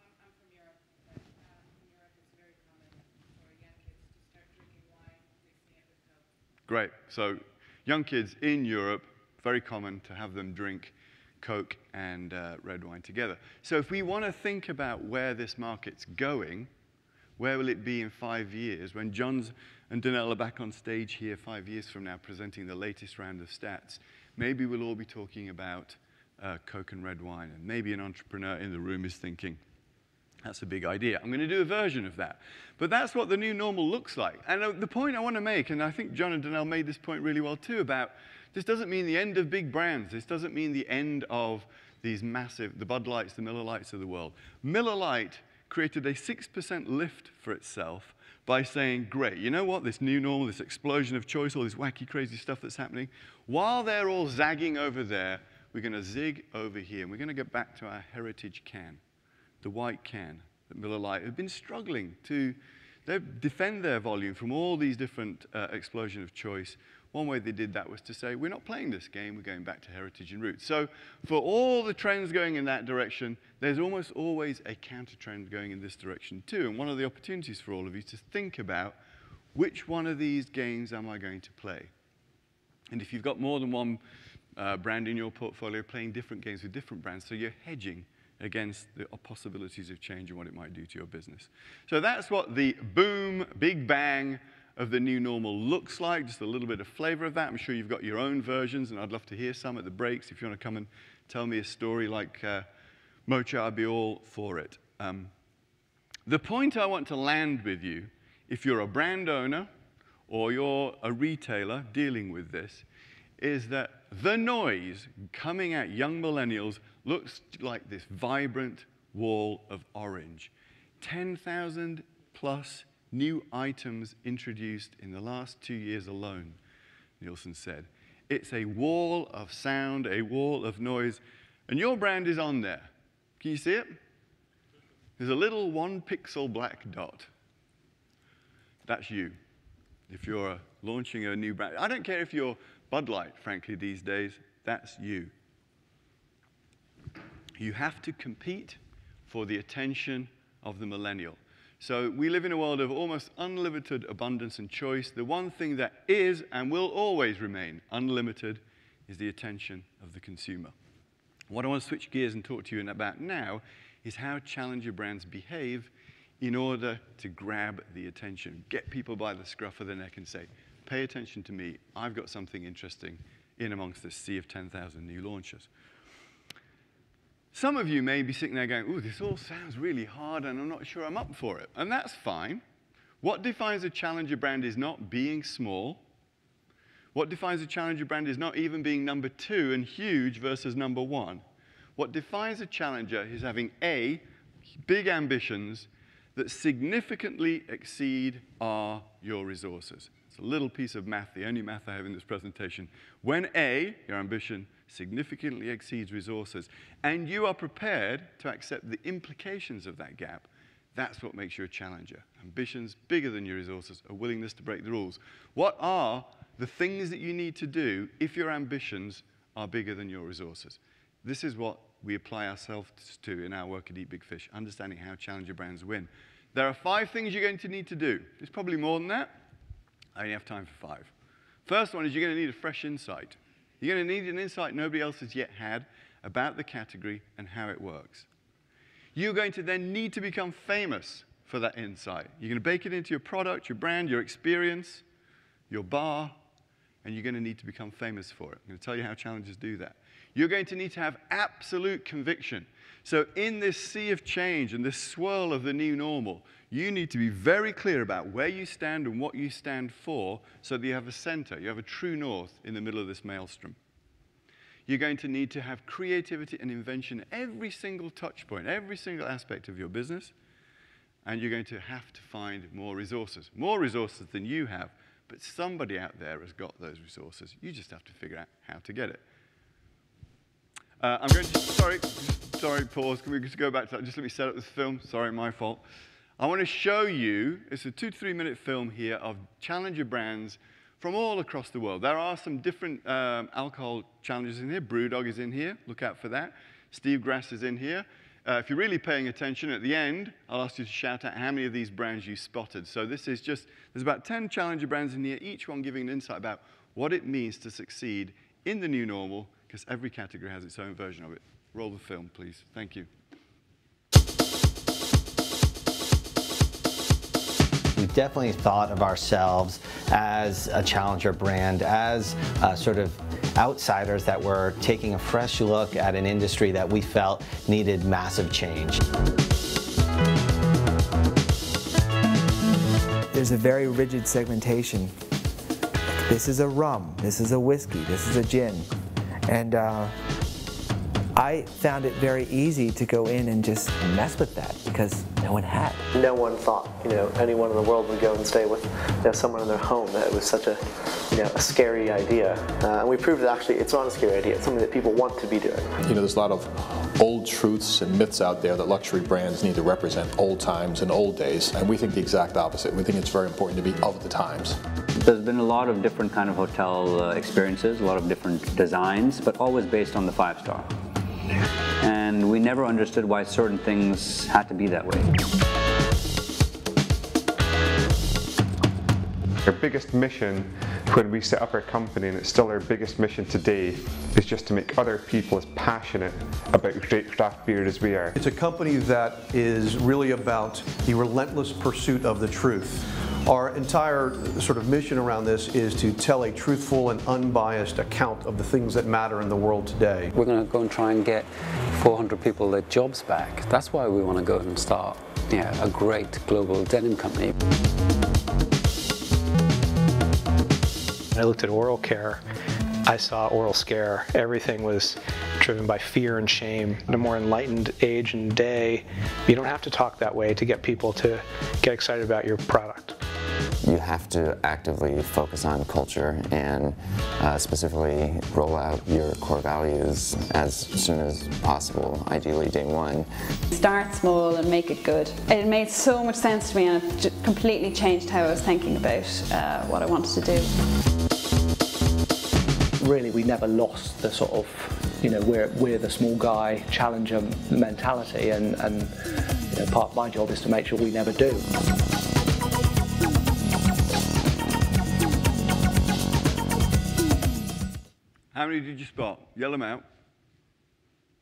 I'm, I'm from Europe, but um, in Europe it's very common for young kids to start drinking wine mixing it with Coke. Great. So, young kids in Europe, very common to have them drink Coke and uh, red wine together. So, if we want to think about where this market's going, where will it be in five years when Jon's and Danelle are back on stage here five years from now presenting the latest round of stats? Maybe we'll all be talking about uh, Coke and red wine, and maybe an entrepreneur in the room is thinking, that's a big idea. I'm going to do a version of that. But that's what the new normal looks like. And uh, the point I want to make, and I think John and Danelle made this point really well too, about this doesn't mean the end of big brands. This doesn't mean the end of these massive, the Bud Lights, the Miller Lites of the world. Miller Lite created a 6% lift for itself by saying, great, you know what, this new normal, this explosion of choice, all this wacky, crazy stuff that's happening, while they're all zagging over there, we're going to zig over here, and we're going to get back to our heritage can the white can that Miller Lite have been struggling to defend their volume from all these different uh, explosion of choice. One way they did that was to say, we're not playing this game, we're going back to heritage and roots. So for all the trends going in that direction, there's almost always a counter trend going in this direction too. And one of the opportunities for all of you to think about which one of these games am I going to play? And if you've got more than one uh, brand in your portfolio, playing different games with different brands, so you're hedging against the possibilities of change and what it might do to your business. So that's what the boom, big bang of the new normal looks like, just a little bit of flavor of that. I'm sure you've got your own versions, and I'd love to hear some at the breaks. If you want to come and tell me a story like uh, Mocha, I'd be all for it. Um, the point I want to land with you, if you're a brand owner or you're a retailer dealing with this, is that the noise coming at young millennials looks like this vibrant wall of orange. 10,000 plus new items introduced in the last two years alone, Nielsen said. It's a wall of sound, a wall of noise, and your brand is on there. Can you see it? There's a little one pixel black dot. That's you. If you're launching a new brand, I don't care if you're Bud Light, frankly, these days, that's you. You have to compete for the attention of the millennial. So we live in a world of almost unlimited abundance and choice. The one thing that is and will always remain unlimited is the attention of the consumer. What I want to switch gears and talk to you about now is how challenger brands behave in order to grab the attention, get people by the scruff of the neck and say, pay attention to me. I've got something interesting in amongst this sea of 10,000 new launches. Some of you may be sitting there going, ooh, this all sounds really hard and I'm not sure I'm up for it. And that's fine. What defines a challenger brand is not being small. What defines a challenger brand is not even being number two and huge versus number one. What defines a challenger is having A, big ambitions that significantly exceed are your resources. It's a little piece of math, the only math I have in this presentation. When A, your ambition, significantly exceeds resources, and you are prepared to accept the implications of that gap, that's what makes you a challenger. Ambitions bigger than your resources, a willingness to break the rules. What are the things that you need to do if your ambitions are bigger than your resources? This is what we apply ourselves to in our work at Eat Big Fish, understanding how challenger brands win. There are five things you're going to need to do. There's probably more than that. I only have time for five. First one is you're going to need a fresh insight. You're going to need an insight nobody else has yet had about the category and how it works. You're going to then need to become famous for that insight. You're going to bake it into your product, your brand, your experience, your bar, and you're going to need to become famous for it. I'm going to tell you how challengers do that. You're going to need to have absolute conviction. So, in this sea of change and this swirl of the new normal, you need to be very clear about where you stand and what you stand for so that you have a center, you have a true north in the middle of this maelstrom. You're going to need to have creativity and invention every single touch point, every single aspect of your business. And you're going to have to find more resources, more resources than you have. But somebody out there has got those resources. You just have to figure out how to get it. Uh, I'm going to, sorry, sorry, pause. Can we just go back to that? Just let me set up this film. Sorry, my fault. I want to show you, it's a two to three minute film here of challenger brands from all across the world. There are some different um, alcohol challenges in here. Brewdog is in here. Look out for that. Steve Grass is in here. Uh, if you're really paying attention at the end, I'll ask you to shout out how many of these brands you spotted. So this is just, there's about 10 challenger brands in here, each one giving an insight about what it means to succeed in the new normal, because every category has its own version of it. Roll the film, please. Thank you. We definitely thought of ourselves as a challenger brand, as uh, sort of outsiders that were taking a fresh look at an industry that we felt needed massive change. There's a very rigid segmentation. This is a rum, this is a whiskey, this is a gin. And uh, I found it very easy to go in and just mess with that because no one had. No one thought, you know, anyone in the world would go and stay with, you know, someone in their home. That it was such a, you know, a scary idea. Uh, and we proved that actually it's not a scary idea. It's something that people want to be doing. You know, there's a lot of old truths and myths out there that luxury brands need to represent old times and old days, and we think the exact opposite. We think it's very important to be of the times. There's been a lot of different kind of hotel uh, experiences, a lot of different designs, but always based on the five star. And we never understood why certain things had to be that way. Our biggest mission when we set up our company, and it's still our biggest mission today, is just to make other people as passionate about great craft beer as we are. It's a company that is really about the relentless pursuit of the truth. Our entire sort of mission around this is to tell a truthful and unbiased account of the things that matter in the world today. We're going to go and try and get 400 people their jobs back. That's why we want to go and start yeah, a great global denim company. I looked at oral care. I saw oral scare. Everything was driven by fear and shame. In a more enlightened age and day, you don't have to talk that way to get people to get excited about your product. You have to actively focus on culture and uh, specifically roll out your core values as soon as possible, ideally day one. Start small and make it good. It made so much sense to me and it completely changed how I was thinking about uh, what I wanted to do. Really, we never lost the sort of, you know, we're, we're the small guy challenger mentality and, and you know, part of my job is to make sure we never do. How many did you spot? Yell them out.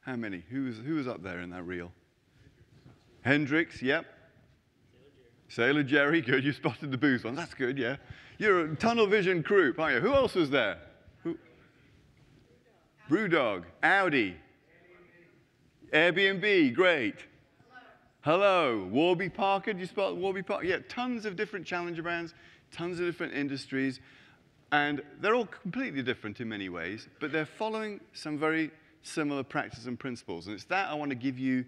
How many? Who was, who was up there in that reel? Hendrick's, yep. Sailor Jerry, good. You spotted the booze one. That's good, yeah. You're a tunnel vision group, aren't you? Who else was there? Who? Brewdog, Audi, Airbnb, great. Hello, Warby Parker. Did you spot Warby Parker? Yeah, tons of different challenger brands, tons of different industries. And they're all completely different in many ways, but they're following some very similar practices and principles. And it's that I want to give you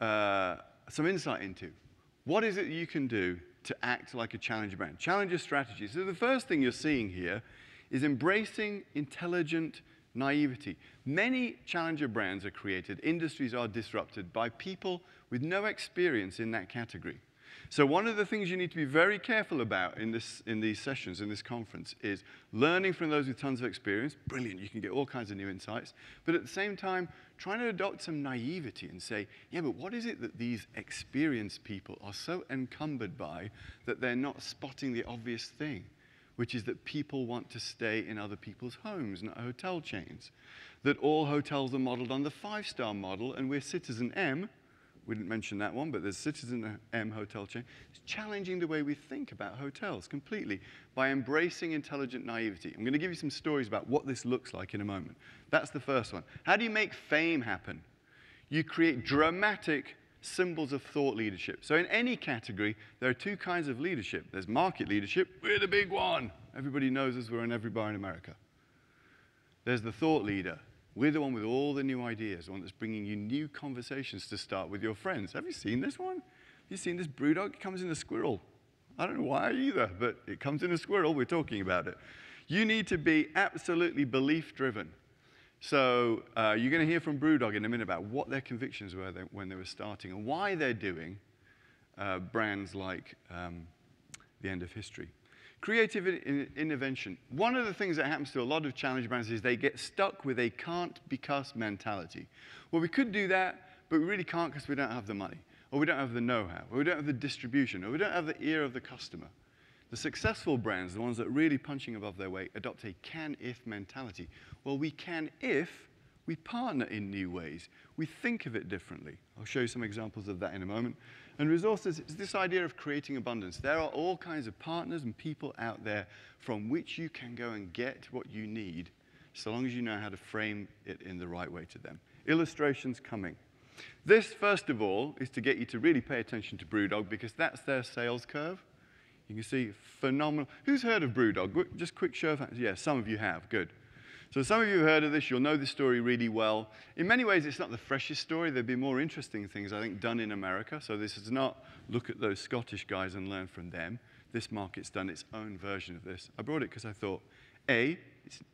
uh, some insight into. What is it you can do to act like a challenger brand? Challenger strategy. So the first thing you're seeing here is embracing intelligent naivety. Many challenger brands are created, industries are disrupted by people with no experience in that category. So one of the things you need to be very careful about in, this, in these sessions, in this conference, is learning from those with tons of experience. Brilliant, you can get all kinds of new insights. But at the same time, trying to adopt some naivety and say, yeah, but what is it that these experienced people are so encumbered by that they're not spotting the obvious thing? which is that people want to stay in other people's homes, not hotel chains. That all hotels are modeled on the five star model, and we're Citizen M, we didn't mention that one, but there's Citizen M hotel chain. It's challenging the way we think about hotels completely by embracing intelligent naivety. I'm going to give you some stories about what this looks like in a moment. That's the first one. How do you make fame happen? you create dramatic symbols of thought leadership. So in any category, there are two kinds of leadership. There's market leadership. We're the big one. Everybody knows us. We're in every bar in America. There's the thought leader. We're the one with all the new ideas, the one that's bringing you new conversations to start with your friends. Have you seen this one? Have you seen this brewdog? It comes in a squirrel. I don't know why either, but it comes in a squirrel. We're talking about it. You need to be absolutely belief driven. So uh, you're going to hear from Brewdog in a minute about what their convictions were when they were starting and why they're doing uh, brands like um, the end of history. Creative in intervention. One of the things that happens to a lot of challenge brands is they get stuck with a can't because mentality. Well, we could do that, but we really can't because we don't have the money, or we don't have the know-how, or we don't have the distribution, or we don't have the ear of the customer. The successful brands, the ones that are really punching above their weight, adopt a can-if mentality. Well, we can if we partner in new ways. We think of it differently. I'll show you some examples of that in a moment. And resources is this idea of creating abundance. There are all kinds of partners and people out there from which you can go and get what you need, so long as you know how to frame it in the right way to them. Illustrations coming. This, first of all, is to get you to really pay attention to Brewdog because that's their sales curve. You can see phenomenal. Who's heard of Brewdog? Just quick show of hands. Yeah, some of you have. Good. So some of you have heard of this. You'll know this story really well. In many ways, it's not the freshest story. There'd be more interesting things, I think, done in America. So this is not look at those Scottish guys and learn from them. This market's done its own version of this. I brought it because I thought, A,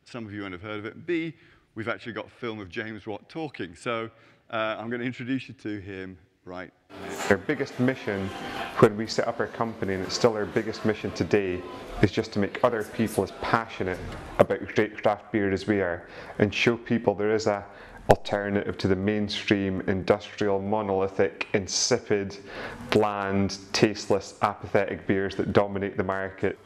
some of you won't have heard of it. B, we've actually got film of James Watt talking. So uh, I'm going to introduce you to him right? Our biggest mission when we set up our company, and it's still our biggest mission today, is just to make other people as passionate about great craft beer as we are and show people there is a alternative to the mainstream industrial monolithic insipid bland tasteless apathetic beers that dominate the market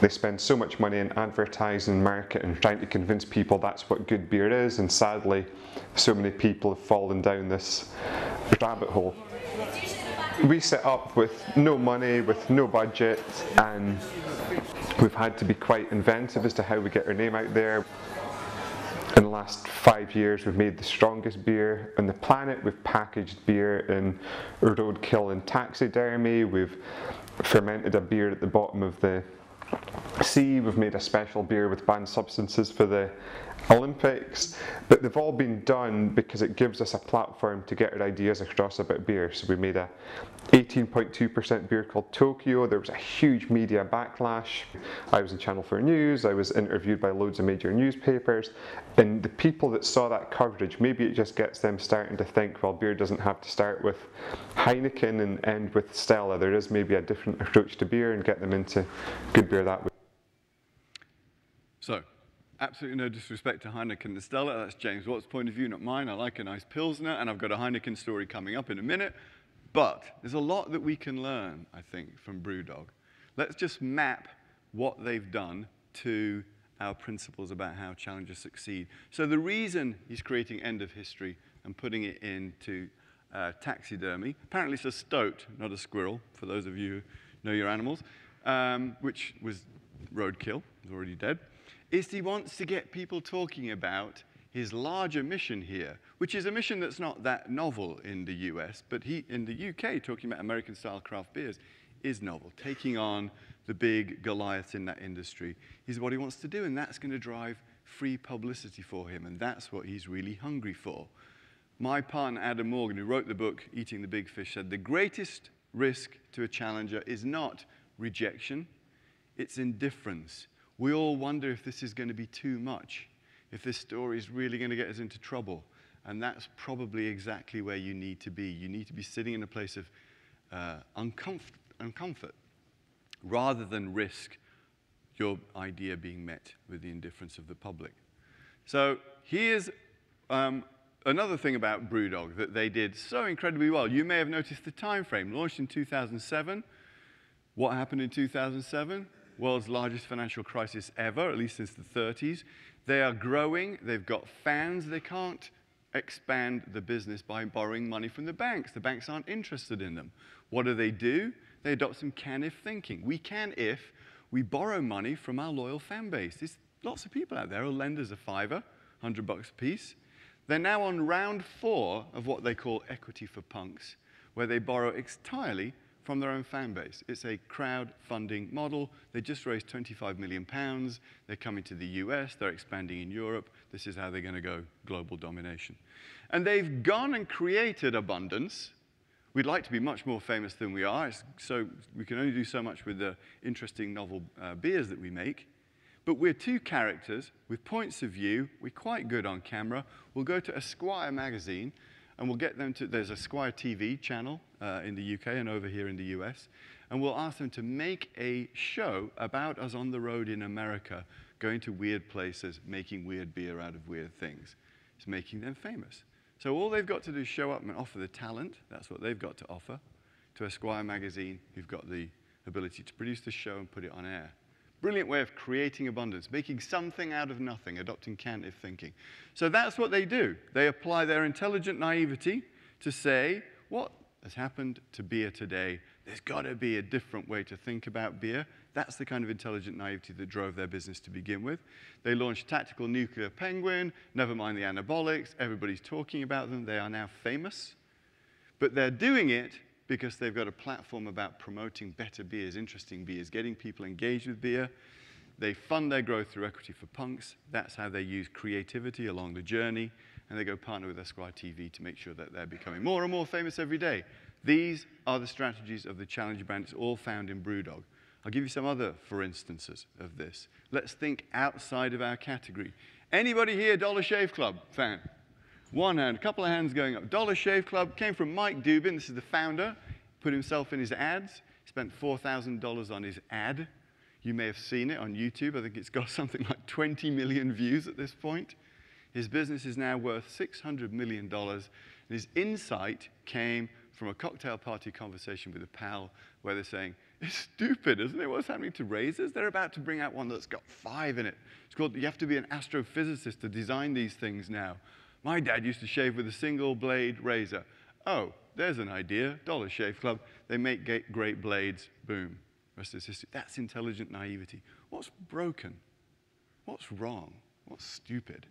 they spend so much money in advertising, marketing, trying to convince people that's what good beer is, and sadly, so many people have fallen down this rabbit hole. We set up with no money, with no budget, and we've had to be quite inventive as to how we get our name out there. In the last five years, we've made the strongest beer on the planet. We've packaged beer in roadkill and taxidermy. We've fermented a beer at the bottom of the sea. We've made a special beer with banned substances for the Olympics, but they've all been done because it gives us a platform to get our ideas across about beer. So we made a 18.2% beer called Tokyo. There was a huge media backlash. I was in Channel 4 News. I was interviewed by loads of major newspapers. And the people that saw that coverage, maybe it just gets them starting to think, well, beer doesn't have to start with Heineken and end with Stella. There is maybe a different approach to beer and get them into good beer that way. So, absolutely no disrespect to Heineken and Stella. That's James Watt's point of view, not mine. I like a nice Pilsner, and I've got a Heineken story coming up in a minute. But there's a lot that we can learn, I think, from Brewdog. Let's just map what they've done to our principles about how challengers succeed. So the reason he's creating End of History and putting it into uh, taxidermy, apparently it's a stoat, not a squirrel, for those of you who know your animals, um, which was roadkill, was already dead is he wants to get people talking about his larger mission here, which is a mission that's not that novel in the US, but he, in the UK, talking about American style craft beers, is novel. Taking on the big Goliaths in that industry is what he wants to do, and that's going to drive free publicity for him, and that's what he's really hungry for. My partner, Adam Morgan, who wrote the book, Eating the Big Fish, said the greatest risk to a challenger is not rejection, it's indifference. We all wonder if this is going to be too much, if this story is really going to get us into trouble. And that's probably exactly where you need to be. You need to be sitting in a place of uh, uncomfort, uncomfort rather than risk your idea being met with the indifference of the public. So here's um, another thing about Brewdog that they did so incredibly well. You may have noticed the time frame. Launched in 2007. What happened in 2007? World's largest financial crisis ever, at least since the 30s. They are growing. They've got fans. They can't expand the business by borrowing money from the banks. The banks aren't interested in them. What do they do? They adopt some can-if thinking. We can if we borrow money from our loyal fan base. There's lots of people out there who lend us a fiver, 100 bucks a piece. They're now on round four of what they call Equity for Punks, where they borrow entirely from their own fan base. It's a crowdfunding model. They just raised 25 million pounds. They're coming to the US. They're expanding in Europe. This is how they're going to go global domination. And they've gone and created abundance. We'd like to be much more famous than we are, so we can only do so much with the interesting novel uh, beers that we make. But we're two characters with points of view. We're quite good on camera. We'll go to Esquire magazine and we'll get them to, there's Esquire TV channel uh, in the UK and over here in the US, and we'll ask them to make a show about us on the road in America, going to weird places, making weird beer out of weird things. It's making them famous. So all they've got to do is show up and offer the talent, that's what they've got to offer, to Esquire magazine, who've got the ability to produce the show and put it on air. Brilliant way of creating abundance, making something out of nothing, adopting can-if thinking. So that's what they do. They apply their intelligent naivety to say, what has happened to beer today? There's got to be a different way to think about beer. That's the kind of intelligent naivety that drove their business to begin with. They launched Tactical Nuclear Penguin, never mind the anabolics. Everybody's talking about them. They are now famous. But they're doing it because they've got a platform about promoting better beers, interesting beers, getting people engaged with beer. They fund their growth through Equity for Punks. That's how they use creativity along the journey. And they go partner with Esquire TV to make sure that they're becoming more and more famous every day. These are the strategies of the Challenger brand. It's all found in Brewdog. I'll give you some other for instances of this. Let's think outside of our category. Anybody here Dollar Shave Club fan? One hand, a couple of hands going up. Dollar Shave Club came from Mike Dubin. This is the founder. Put himself in his ads. Spent $4,000 on his ad. You may have seen it on YouTube. I think it's got something like 20 million views at this point. His business is now worth $600 million. And his insight came from a cocktail party conversation with a pal where they're saying, it's stupid, isn't it? What's happening to razors? They're about to bring out one that's got five in it. It's called, you have to be an astrophysicist to design these things now. My dad used to shave with a single blade razor. Oh, there's an idea. Dollar Shave Club. They make great blades. Boom. Rest is history. That's intelligent naivety. What's broken? What's wrong? What's stupid?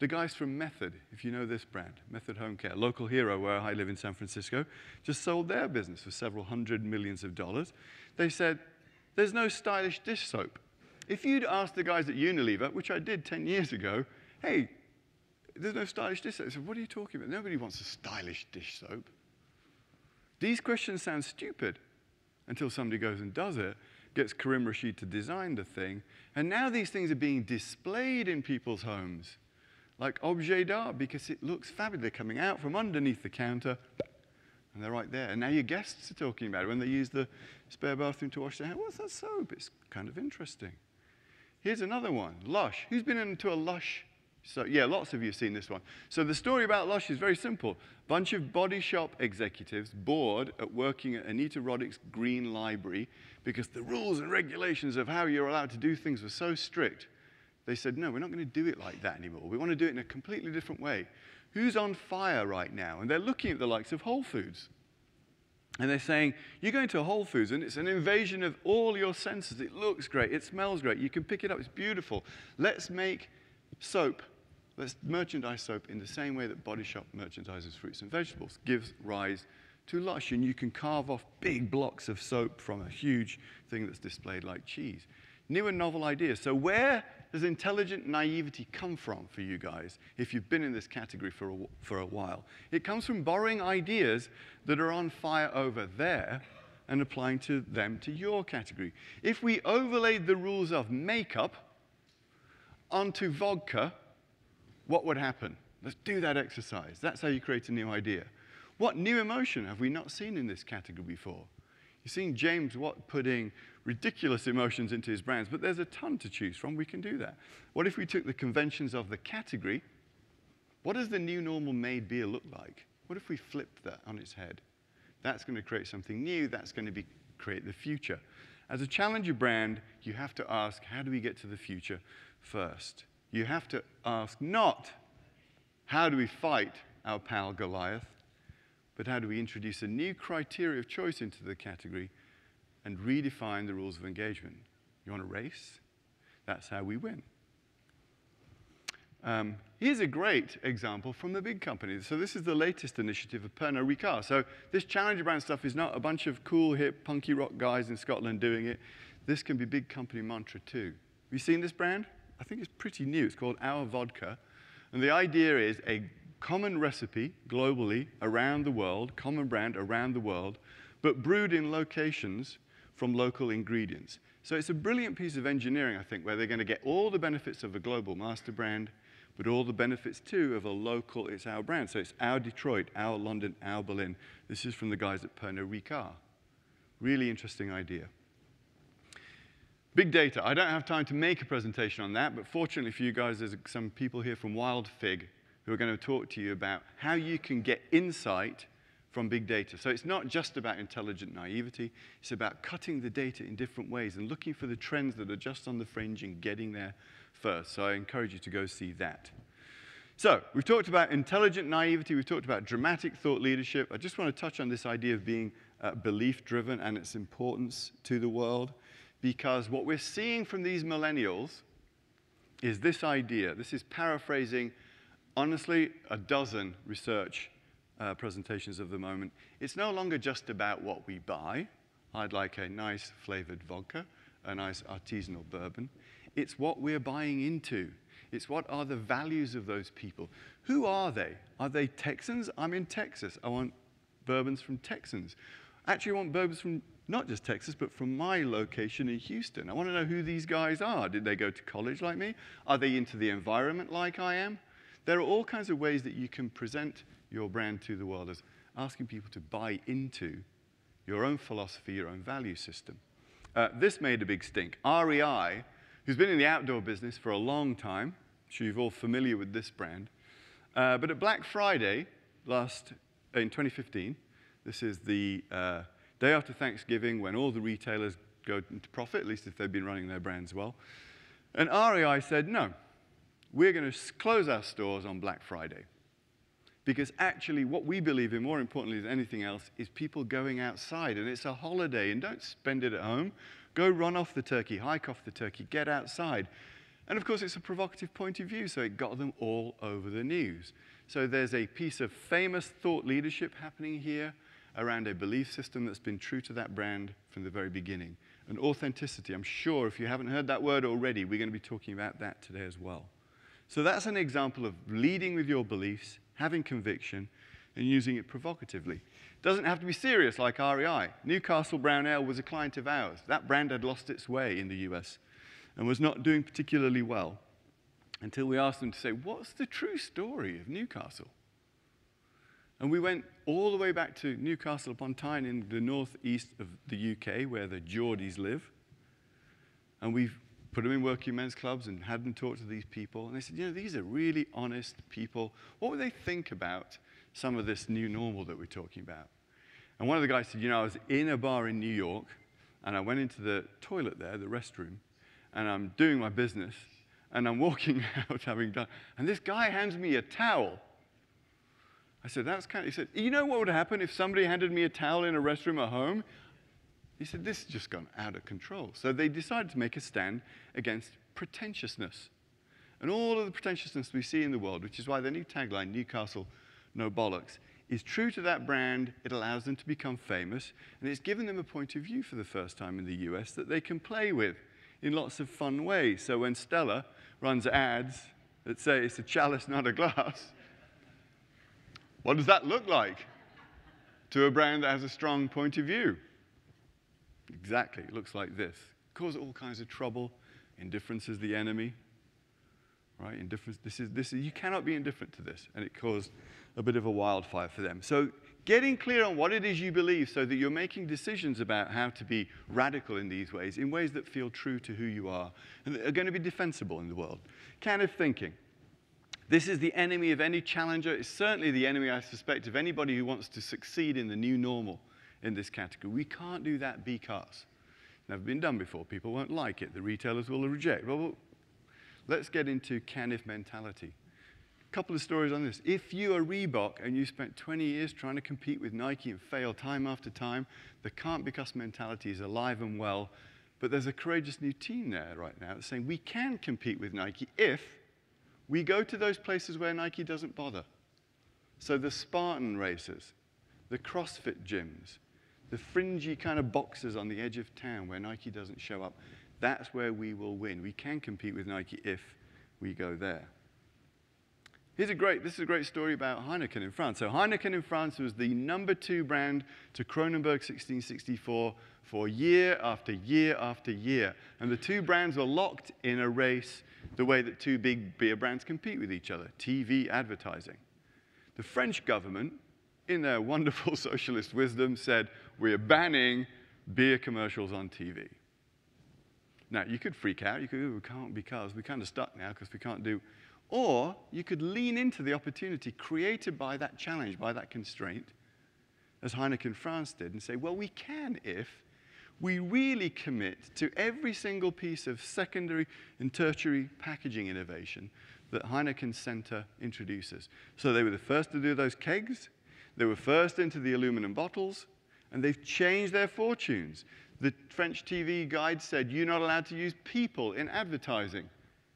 The guys from Method, if you know this brand, Method Home Care, local hero where I live in San Francisco, just sold their business for several hundred millions of dollars. They said, there's no stylish dish soap. If you'd asked the guys at Unilever, which I did 10 years ago, hey, there's no stylish dish soap. I said, what are you talking about? Nobody wants a stylish dish soap. These questions sound stupid until somebody goes and does it, gets Karim Rashid to design the thing, and now these things are being displayed in people's homes like objet d'art because it looks fabulous. They're coming out from underneath the counter, and they're right there. And now your guests are talking about it when they use the spare bathroom to wash their hands. What's that soap? It's kind of interesting. Here's another one, Lush. Who's been into a Lush so yeah, lots of you have seen this one. So the story about Lush is very simple. Bunch of body shop executives bored at working at Anita Roddick's Green Library because the rules and regulations of how you're allowed to do things were so strict. They said, no, we're not going to do it like that anymore. We want to do it in a completely different way. Who's on fire right now? And they're looking at the likes of Whole Foods. And they're saying, you're going to Whole Foods and it's an invasion of all your senses. It looks great. It smells great. You can pick it up. It's beautiful. Let's make soap Let's merchandise soap in the same way that Body Shop merchandises fruits and vegetables, gives rise to Lush. And you can carve off big blocks of soap from a huge thing that's displayed like cheese. New and novel ideas. So where does intelligent naivety come from for you guys if you've been in this category for a, for a while? It comes from borrowing ideas that are on fire over there and applying to them to your category. If we overlaid the rules of makeup onto vodka, what would happen? Let's do that exercise. That's how you create a new idea. What new emotion have we not seen in this category before? You've seen James Watt putting ridiculous emotions into his brands, but there's a ton to choose from. We can do that. What if we took the conventions of the category? What does the new normal made beer look like? What if we flipped that on its head? That's going to create something new. That's going to be, create the future. As a challenger brand, you have to ask, how do we get to the future first? You have to ask not how do we fight our pal Goliath, but how do we introduce a new criteria of choice into the category and redefine the rules of engagement. You want to race? That's how we win. Um, here's a great example from the big companies. So this is the latest initiative of Pernod Ricard. So this challenger brand stuff is not a bunch of cool, hip, punky rock guys in Scotland doing it. This can be big company mantra too. Have you seen this brand? I think it's pretty new. It's called Our Vodka. And the idea is a common recipe globally around the world, common brand around the world, but brewed in locations from local ingredients. So it's a brilliant piece of engineering, I think, where they're going to get all the benefits of a global master brand, but all the benefits too of a local, it's our brand. So it's our Detroit, our London, our Berlin. This is from the guys at Pernod Ricard. Really interesting idea. Big data. I don't have time to make a presentation on that, but fortunately for you guys, there's some people here from Wild Fig who are going to talk to you about how you can get insight from big data. So it's not just about intelligent naivety, it's about cutting the data in different ways and looking for the trends that are just on the fringe and getting there first. So I encourage you to go see that. So we've talked about intelligent naivety, we've talked about dramatic thought leadership. I just want to touch on this idea of being uh, belief driven and its importance to the world because what we're seeing from these millennials is this idea. This is paraphrasing, honestly, a dozen research uh, presentations of the moment. It's no longer just about what we buy. I'd like a nice flavored vodka, a nice artisanal bourbon. It's what we're buying into. It's what are the values of those people. Who are they? Are they Texans? I'm in Texas. I want bourbons from Texans. Actually, I want bourbons from not just Texas, but from my location in Houston. I want to know who these guys are. Did they go to college like me? Are they into the environment like I am? There are all kinds of ways that you can present your brand to the world as asking people to buy into your own philosophy, your own value system. Uh, this made a big stink. REI, who's been in the outdoor business for a long time, I'm sure you're all familiar with this brand, uh, but at Black Friday last in 2015, this is the uh, day after Thanksgiving when all the retailers go into profit, at least if they've been running their brands well. And REI said, no, we're going to close our stores on Black Friday. Because actually, what we believe in, more importantly than anything else, is people going outside. And it's a holiday, and don't spend it at home. Go run off the turkey, hike off the turkey, get outside. And of course, it's a provocative point of view, so it got them all over the news. So there's a piece of famous thought leadership happening here around a belief system that's been true to that brand from the very beginning. And authenticity, I'm sure if you haven't heard that word already, we're going to be talking about that today as well. So that's an example of leading with your beliefs, having conviction, and using it provocatively. It doesn't have to be serious like REI. Newcastle Brown Ale was a client of ours. That brand had lost its way in the US and was not doing particularly well until we asked them to say, what's the true story of Newcastle? And we went all the way back to Newcastle upon Tyne in the northeast of the UK, where the Geordies live. And we've put them in working men's clubs and had them talk to these people. And they said, you know, these are really honest people. What would they think about some of this new normal that we're talking about? And one of the guys said, you know, I was in a bar in New York, and I went into the toilet there, the restroom, and I'm doing my business, and I'm walking out having done, and this guy hands me a towel. I said, that's kind of, he said, you know what would happen if somebody handed me a towel in a restroom at home? He said, this has just gone out of control. So they decided to make a stand against pretentiousness. And all of the pretentiousness we see in the world, which is why the new tagline, Newcastle, no bollocks, is true to that brand. It allows them to become famous, and it's given them a point of view for the first time in the US that they can play with in lots of fun ways. So when Stella runs ads that say it's a chalice, not a glass, what does that look like to a brand that has a strong point of view? Exactly, it looks like this. Cause all kinds of trouble. Indifference is the enemy. Right? Indifference, this is, this is, you cannot be indifferent to this. And it caused a bit of a wildfire for them. So getting clear on what it is you believe so that you're making decisions about how to be radical in these ways, in ways that feel true to who you are and that are going to be defensible in the world. Kind of thinking. This is the enemy of any challenger. It's certainly the enemy, I suspect, of anybody who wants to succeed in the new normal in this category. We can't do that because. Never been done before. People won't like it. The retailers will reject. Well, let's get into can-if mentality. A couple of stories on this. If you are Reebok and you spent 20 years trying to compete with Nike and fail time after time, the can't because mentality is alive and well. But there's a courageous new team there right now that's saying we can compete with Nike if We go to those places where Nike doesn't bother. So the Spartan races, the CrossFit gyms, the fringy kind of boxes on the edge of town where Nike doesn't show up, that's where we will win. We can compete with Nike if we go there. Here's a great, this is a great story about Heineken in France. So Heineken in France was the number two brand to Kronenbourg 1664 for year after year after year. And the two brands were locked in a race the way that two big beer brands compete with each other, TV advertising. The French government, in their wonderful socialist wisdom, said, we're banning beer commercials on TV. Now, you could freak out. You could, we can't because we're kind of stuck now because we can't do. Or you could lean into the opportunity created by that challenge, by that constraint, as Heineken France did, and say, well, we can if we really commit to every single piece of secondary and tertiary packaging innovation that Heineken Center introduces. So they were the first to do those kegs, they were first into the aluminum bottles, and they've changed their fortunes. The French TV guide said, You're not allowed to use people in advertising.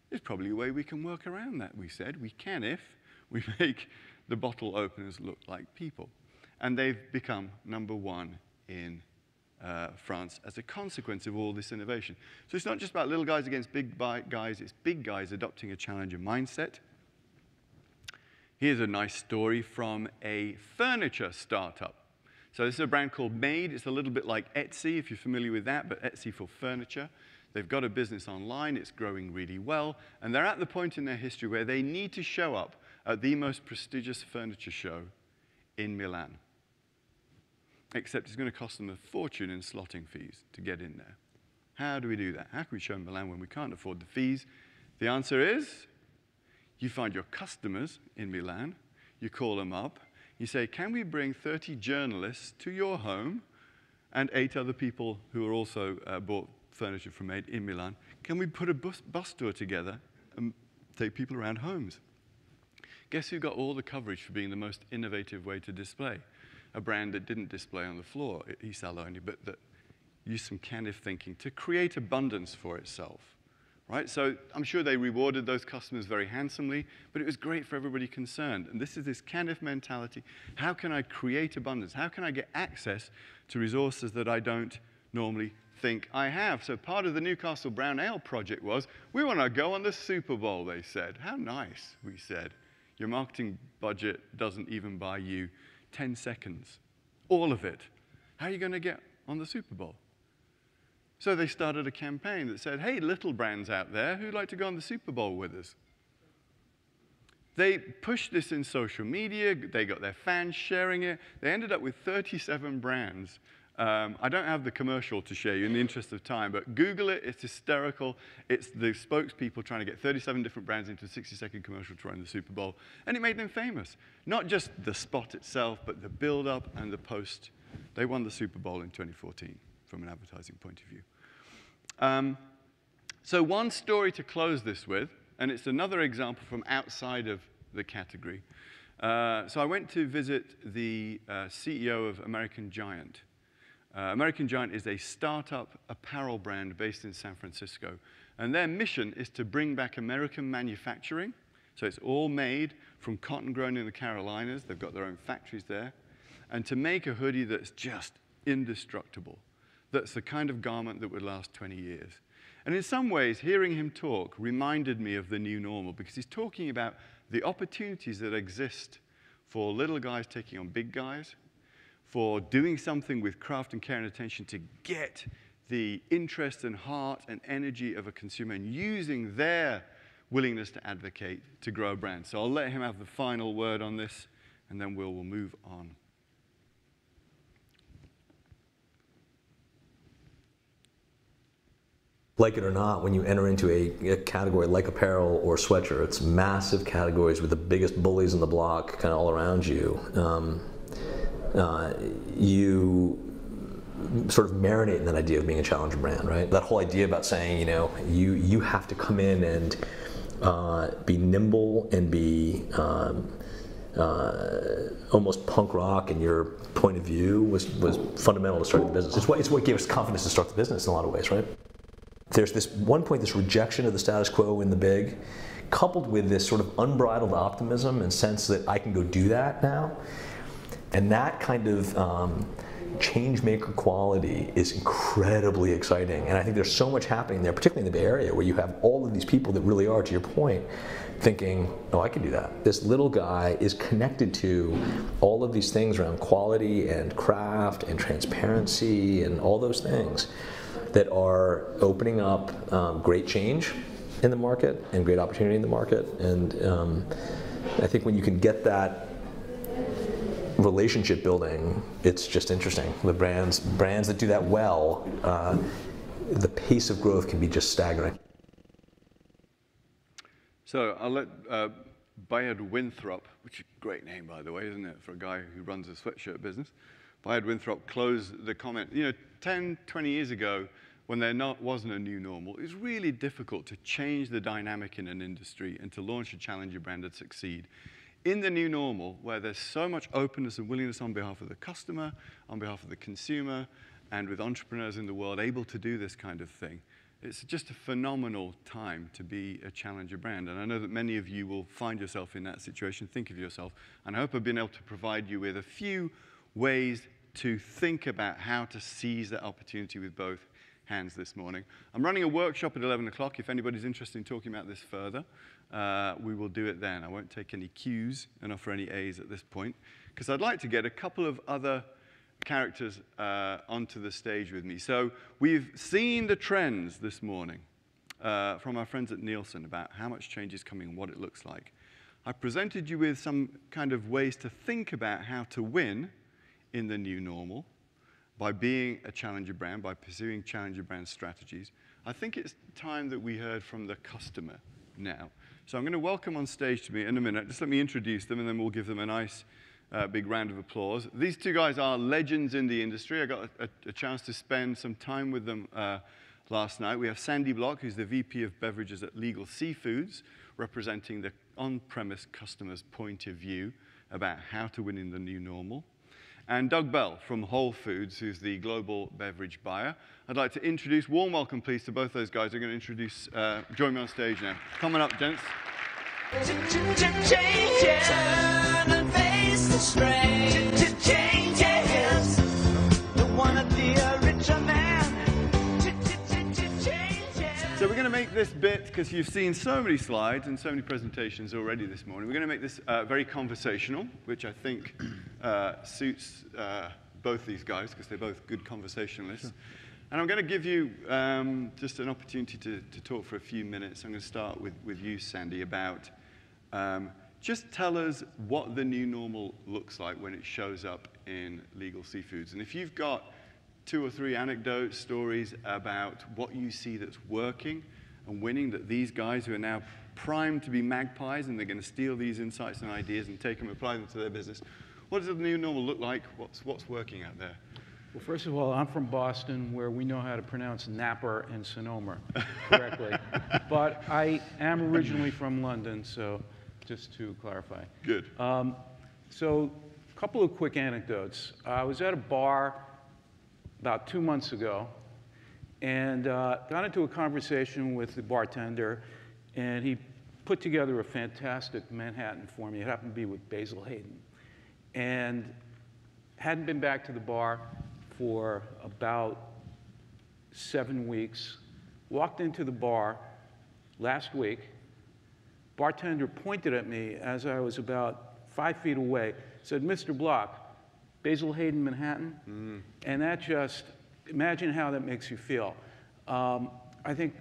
There's probably a way we can work around that, we said. We can if we make the bottle openers look like people. And they've become number one in uh, France as a consequence of all this innovation. So it's not just about little guys against big guys, it's big guys adopting a challenger mindset. Here's a nice story from a furniture startup. So this is a brand called Made. It's a little bit like Etsy, if you're familiar with that, but Etsy for furniture. They've got a business online, it's growing really well, and they're at the point in their history where they need to show up at the most prestigious furniture show in Milan except it's going to cost them a fortune in slotting fees to get in there. How do we do that? How can we show Milan when we can't afford the fees? The answer is you find your customers in Milan, you call them up, you say, Can we bring 30 journalists to your home and eight other people who are also uh, bought furniture from Made in Milan? Can we put a bus, bus tour together and take people around homes? Guess who got all the coverage for being the most innovative way to display? A brand that didn't display on the floor, only, but that used some can-if thinking to create abundance for itself. Right? So I'm sure they rewarded those customers very handsomely, but it was great for everybody concerned. And this is this can-if mentality. How can I create abundance? How can I get access to resources that I don't normally think I have? So part of the Newcastle Brown Ale project was, we want to go on the Super Bowl, they said. How nice, we said. Your marketing budget doesn't even buy you 10 seconds. All of it. How are you going to get on the Super Bowl? So they started a campaign that said, hey, little brands out there, who'd like to go on the Super Bowl with us? They pushed this in social media. They got their fans sharing it. They ended up with 37 brands um, I don't have the commercial to share you in the interest of time, but Google it. It's hysterical. It's the spokespeople trying to get 37 different brands into a 60-second commercial to run the Super Bowl. And it made them famous. Not just the spot itself, but the build-up and the post. They won the Super Bowl in 2014 from an advertising point of view. Um, so one story to close this with, and it's another example from outside of the category. Uh, so I went to visit the uh, CEO of American Giant. Uh, American Giant is a startup apparel brand based in San Francisco. And their mission is to bring back American manufacturing. So it's all made from cotton grown in the Carolinas. They've got their own factories there. And to make a hoodie that's just indestructible, that's the kind of garment that would last 20 years. And in some ways, hearing him talk reminded me of the new normal because he's talking about the opportunities that exist for little guys taking on big guys, for doing something with craft and care and attention to get the interest and heart and energy of a consumer and using their willingness to advocate to grow a brand. So I'll let him have the final word on this, and then we'll, we'll move on. Like it or not, when you enter into a, a, category like apparel or sweatshirt, it's massive categories with the biggest bullies in the block kind of all around you. Um, uh, you sort of marinate in that idea of being a challenger brand, right? That whole idea about saying, you know, you you have to come in and uh, be nimble and be um, uh, almost punk rock in your point of view was was fundamental to starting the business. It's what it's what gave us confidence to start the business in a lot of ways, right? There's this one point, this rejection of the status quo in the big coupled with this sort of unbridled optimism and sense that I can go do that now. And that kind of um, change maker quality is incredibly exciting. And I think there's so much happening there, particularly in the Bay Area, where you have all of these people that really are, to your point, thinking, oh, I can do that. This little guy is connected to all of these things around quality and craft and transparency and all those things that are opening up um, great change in the market and great opportunity in the market. And um, I think when you can get that relationship building, it's just interesting. The brands, brands that do that well, uh, the pace of growth can be just staggering. So I'll let uh, Bayard Winthrop, which is a great name, by the way, isn't it, for a guy who runs a sweatshirt business, Bayard Winthrop close the comment. You know, 10, 20 years ago, when there not, wasn't a new normal, it was really difficult to change the dynamic in an industry and to launch a challenger brand that succeed. In the new normal, where there's so much openness and willingness on behalf of the customer, on behalf of the consumer, and with entrepreneurs in the world able to do this kind of thing, it's just a phenomenal time to be a challenger brand. And I know that many of you will find yourself in that situation, think of yourself. And I hope I've been able to provide you with a few ways to think about how to seize that opportunity with both hands this morning. I'm running a workshop at 11 o'clock. If anybody's interested in talking about this further, uh, we will do it then. I won't take any Q's and offer any A's at this point, because I'd like to get a couple of other characters uh, onto the stage with me. So we've seen the trends this morning uh, from our friends at Nielsen about how much change is coming and what it looks like. I presented you with some kind of ways to think about how to win in the new normal by being a challenger brand, by pursuing challenger brand strategies. I think it's time that we heard from the customer now. So I'm going to welcome on stage to me in a minute. Just let me introduce them, and then we'll give them a nice uh, big round of applause. These two guys are legends in the industry. I got a, a chance to spend some time with them uh, last night. We have Sandy Block, who's the VP of Beverages at Legal Sea Foods, representing the on-premise customer's point of view about how to win in the new normal. And Doug Bell from Whole Foods, who's the global beverage buyer. I'd like to introduce, warm welcome please to both those guys. They're going to introduce, uh, join me on stage now. Coming up, gents. We're going to make this bit, because you've seen so many slides and so many presentations already this morning, we're going to make this uh, very conversational, which I think uh, suits uh, both these guys, because they're both good conversationalists. Sure. And I'm going to give you um, just an opportunity to, to, talk for a few minutes. I'm going to start with, with you, Sandy, about um, just tell us what the new normal looks like when it shows up in Legal Sea Foods. And if you've got two or three anecdotes, stories about what you see that's working and winning, that these guys who are now primed to be magpies and they're going to steal these insights and ideas and take them and apply them to their business. What does the new normal look like? What's, what's working out there? Well, first of all, I'm from Boston, where we know how to pronounce Napa and Sonoma correctly. but I am originally from London, so just to clarify. Good. Um, so, a couple of quick anecdotes. I was at a bar about two months ago and uh, got into a conversation with the bartender, and he put together a fantastic Manhattan for me. It happened to be with Basil Hayden. And hadn't been back to the bar for about seven weeks. Walked into the bar last week. Bartender pointed at me as I was about five feet away, said, Mr. Block, Basil Hayden, Manhattan. Mm. And that just, imagine how that makes you feel. Um, I think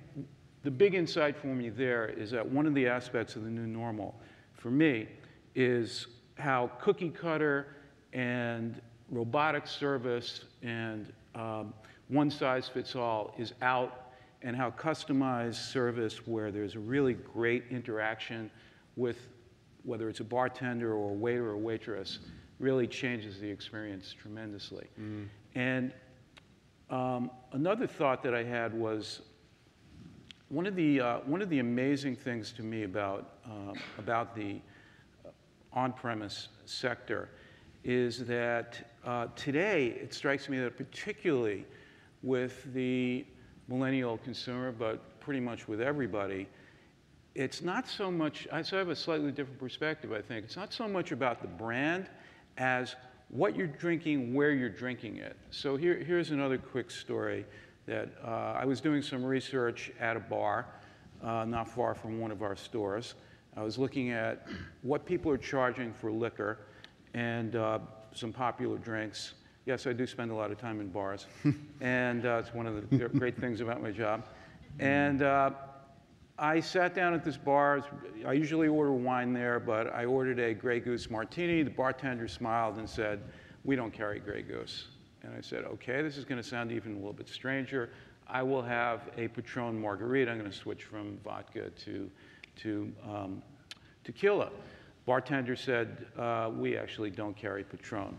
the big insight for me there is that one of the aspects of the new normal for me is how cookie cutter and robotic service and um, one size fits all is out and how customized service where there's a really great interaction with whether it's a bartender or a waiter or waitress really changes the experience tremendously. Mm. And um, another thought that I had was one of the, uh, one of the amazing things to me about, uh, about the on-premise sector is that uh, today it strikes me that particularly with the millennial consumer, but pretty much with everybody, it's not so much, I so I have a slightly different perspective, I think. It's not so much about the brand as what you're drinking, where you're drinking it. So here, here's another quick story that uh, I was doing some research at a bar uh, not far from one of our stores. I was looking at what people are charging for liquor and uh, some popular drinks. Yes, I do spend a lot of time in bars, and uh, it's one of the great things about my job. And uh, I sat down at this bar. I usually order wine there, but I ordered a Grey Goose martini. The bartender smiled and said, We don't carry Grey Goose. And I said, Okay, this is going to sound even a little bit stranger. I will have a Patron margarita. I'm going to switch from vodka to, to um, tequila. Bartender said, uh, We actually don't carry Patron.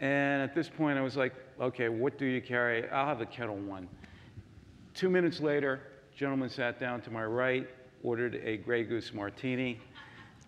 And at this point, I was like, Okay, what do you carry? I'll have a Ketel One. Two minutes later, gentleman sat down to my right, ordered a Grey Goose martini,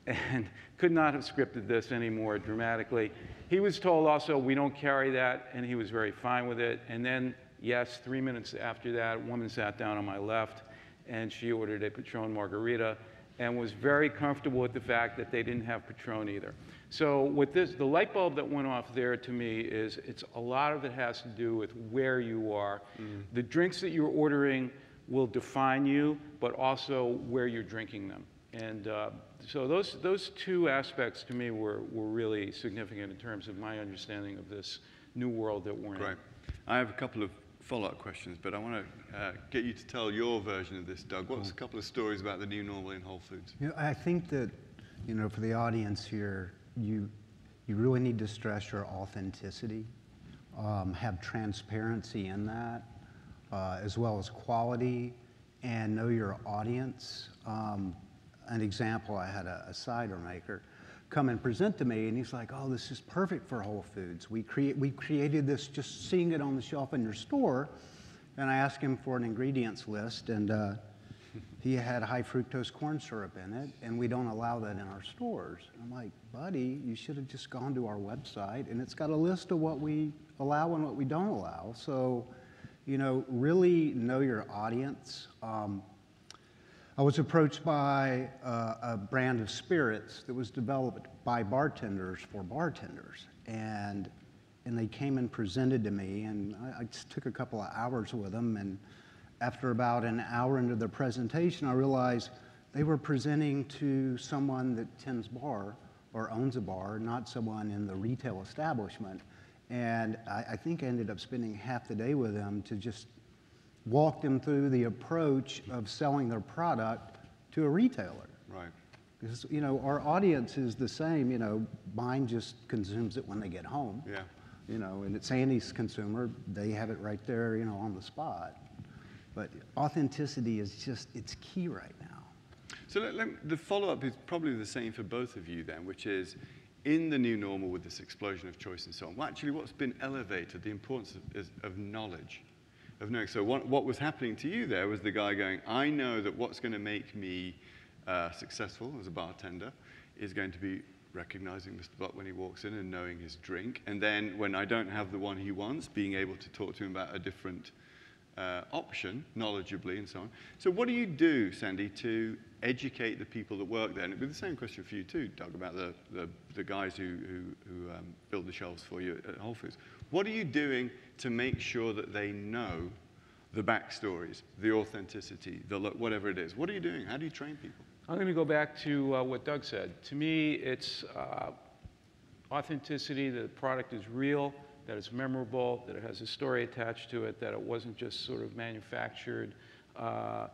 and could not have scripted this any more dramatically. He was told also, we don't carry that, and he was very fine with it. And then, yes, three minutes after that, a woman sat down on my left, and she ordered a Patron margarita, and was very comfortable with the fact that they didn't have Patron either. So with this, the light bulb that went off there to me is it's a lot of it has to do with where you are. Mm. The drinks that you're ordering will define you, but also where you're drinking them. And uh, so those, those two aspects to me were, were really significant in terms of my understanding of this new world that we're in. Great. I have a couple of follow-up questions, but I want to uh, get you to tell your version of this, Doug. What's a couple of stories about the new normal in Whole Foods? You know, I think that, you know, for the audience here, you, you really need to stress your authenticity, um, have transparency in that, uh, as well as quality, and know your audience. Um, an example, I had a, a cider maker come and present to me, and he's like, "Oh, this is perfect for Whole Foods. We create, we created this just seeing it on the shelf in your store." And I asked him for an ingredients list, and uh, he had high fructose corn syrup in it, and we don't allow that in our stores. I'm like, buddy, you should have just gone to our website, and it's got a list of what we allow and what we don't allow. So, you know, really know your audience. Um, I was approached by uh, a brand of spirits that was developed by bartenders for bartenders, and and they came and presented to me, and I, I just took a couple of hours with them, and after about an hour into their presentation, I realized they were presenting to someone that tends bar or owns a bar, not someone in the retail establishment. And I, I think I ended up spending half the day with them to just walk them through the approach of selling their product to a retailer. Right. Because, you know, our audience is the same, you know, mine just consumes it when they get home. Yeah. You know, and it's Andy's consumer, they have it right there, you know, on the spot. But authenticity is just, it's key right now. So let, let, the follow-up is probably the same for both of you then, which is in the new normal with this explosion of choice and so on, well, actually what's been elevated, the importance of, is, of knowledge, of knowing. So what, what was happening to you there was the guy going, I know that what's going to make me uh, successful as a bartender is going to be recognizing Mr. Block when he walks in and knowing his drink. And then when I don't have the one he wants, being able to talk to him about a different uh, option, knowledgeably and so on. So what do you do, Sandy, to educate the people that work there? And it'd be the same question for you too, Doug, about the, the, the guys who, who, who um, build the shelves for you at Whole Foods. What are you doing to make sure that they know the backstories, the authenticity, the whatever it is? What are you doing? How do you train people? I'm going to go back to uh, what Doug said. To me, it's uh, authenticity, the product is real, that it's memorable, that it has a story attached to it, that it wasn't just sort of manufactured, uh,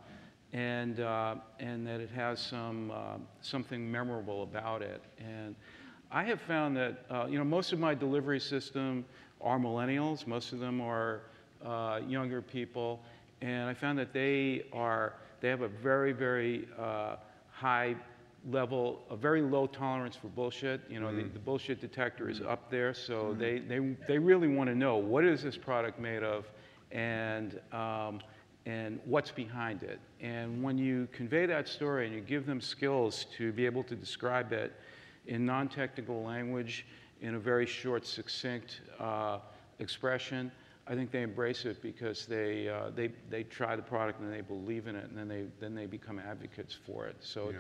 and, uh, and that it has some, uh, something memorable about it. And I have found that, uh, you know, most of my delivery system are millennials. Most of them are uh, younger people. And I found that they are, they have a very, very uh, high level, a very low tolerance for bullshit. You know, the, Mm. the bullshit detector is up there, so Mhm. they, they, they really want to know what is this product made of and, um, and what's behind it. And when you convey that story and you give them skills to be able to describe it in non-technical language in a very short, succinct uh, expression, I think they embrace it because they, uh, they, they try the product and they believe in it, and then they, then they become advocates for it. So Yeah.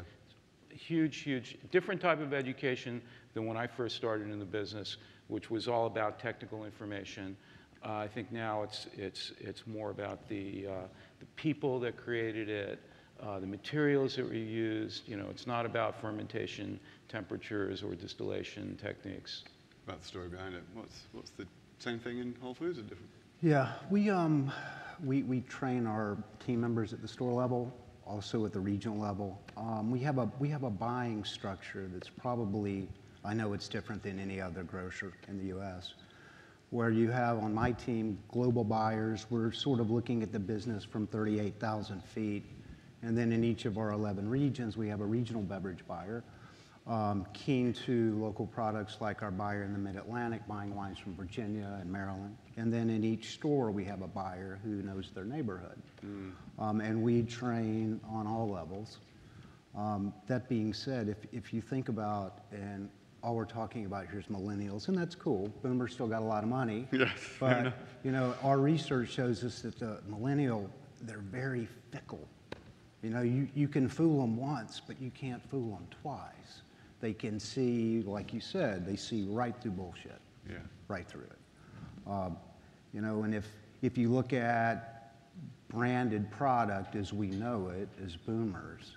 It's huge, huge, different type of education than when I first started in the business, which was all about technical information. Uh, I think now it's, it's, it's more about the, uh, the people that created it, uh, the materials that were used. You know, it's not about fermentation temperatures or distillation techniques. About the story behind it. What's, what's the same thing in Whole Foods or different? Yeah, we, um, we, we train our team members at the store level, also at the regional level. Um, we have a, we have a buying structure that's probably, I know it's different than any other grocer in the US, where you have on my team, global buyers, we're sort of looking at the business from 38,000 feet. And then in each of our 11 regions, we have a regional beverage buyer um, keen to local products like our buyer in the Mid-Atlantic buying wines from Virginia and Maryland. And then in each store, we have a buyer who knows their neighborhood. Um, and we train on all levels. Um, that being said, if, if you think about, and all we're talking about here is millennials, and that's cool. Boomers still got a lot of money. Yes, But, you know, our research shows us that the millennial, they're very fickle. You know, you, you can fool them once, but you can't fool them twice. They can see, like you said, they see right through bullshit. Yeah. Right through it. Um, you know, and if, if you look at branded product as we know it, as boomers,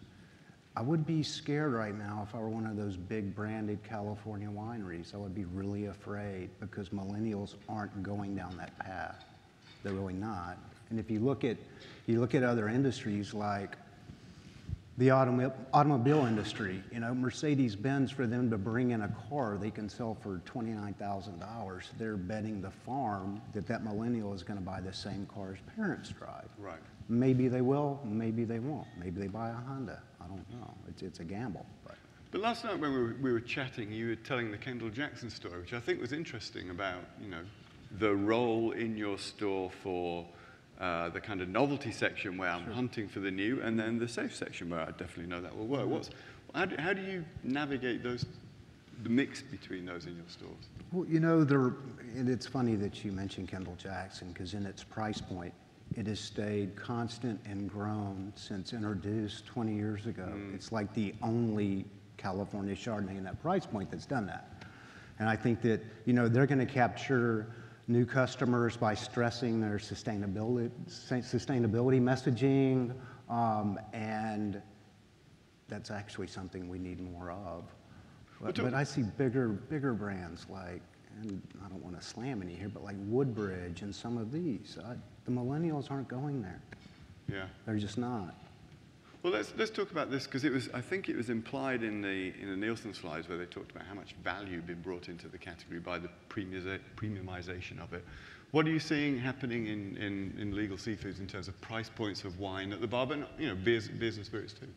I would be scared right now if I were one of those big branded California wineries. I would be really afraid because millennials aren't going down that path. They're really not. And if you look at, you look at other industries like the automo- automobile industry, you know, Mercedes-Benz, for them to bring in a car they can sell for $29,000, they're betting the farm that that millennial is going to buy the same car his parents drive. Right. Maybe they will, maybe they won't. Maybe they buy a Honda. I don't know. It's, it's a gamble. But. But last night when we were, we were chatting, you were telling the Kendall Jackson story, which I think was interesting about, you know, the role in your store for uh, the kind of novelty section where I'm hunting for the new, and then the safe section where I definitely know that will work. What's, how, do, how do you navigate those, the mix between those in your stores? Well, you know, there, and it's funny that you mentioned Kendall Jackson because in its price point, it has stayed constant and grown since introduced 20 years ago. It's like the only California Chardonnay in that price point that's done that. And I think that, you know, they're going to capture new customers by stressing their sustainability, sustainability messaging, um, and that's actually something we need more of. But, but I see bigger, bigger brands like, and I don't want to slam any here, but like Woodbridge and some of these. I, the millennials aren't going there. Yeah. They're just not. Well, let's, let's talk about this because it was, I think it was implied in the, in the Nielsen slides where they talked about how much value had been brought into the category by the premiumization of it. What are you seeing happening in, in, in Legal Sea Foods in terms of price points of wine at the bar, but you know, beers, beers and spirits too?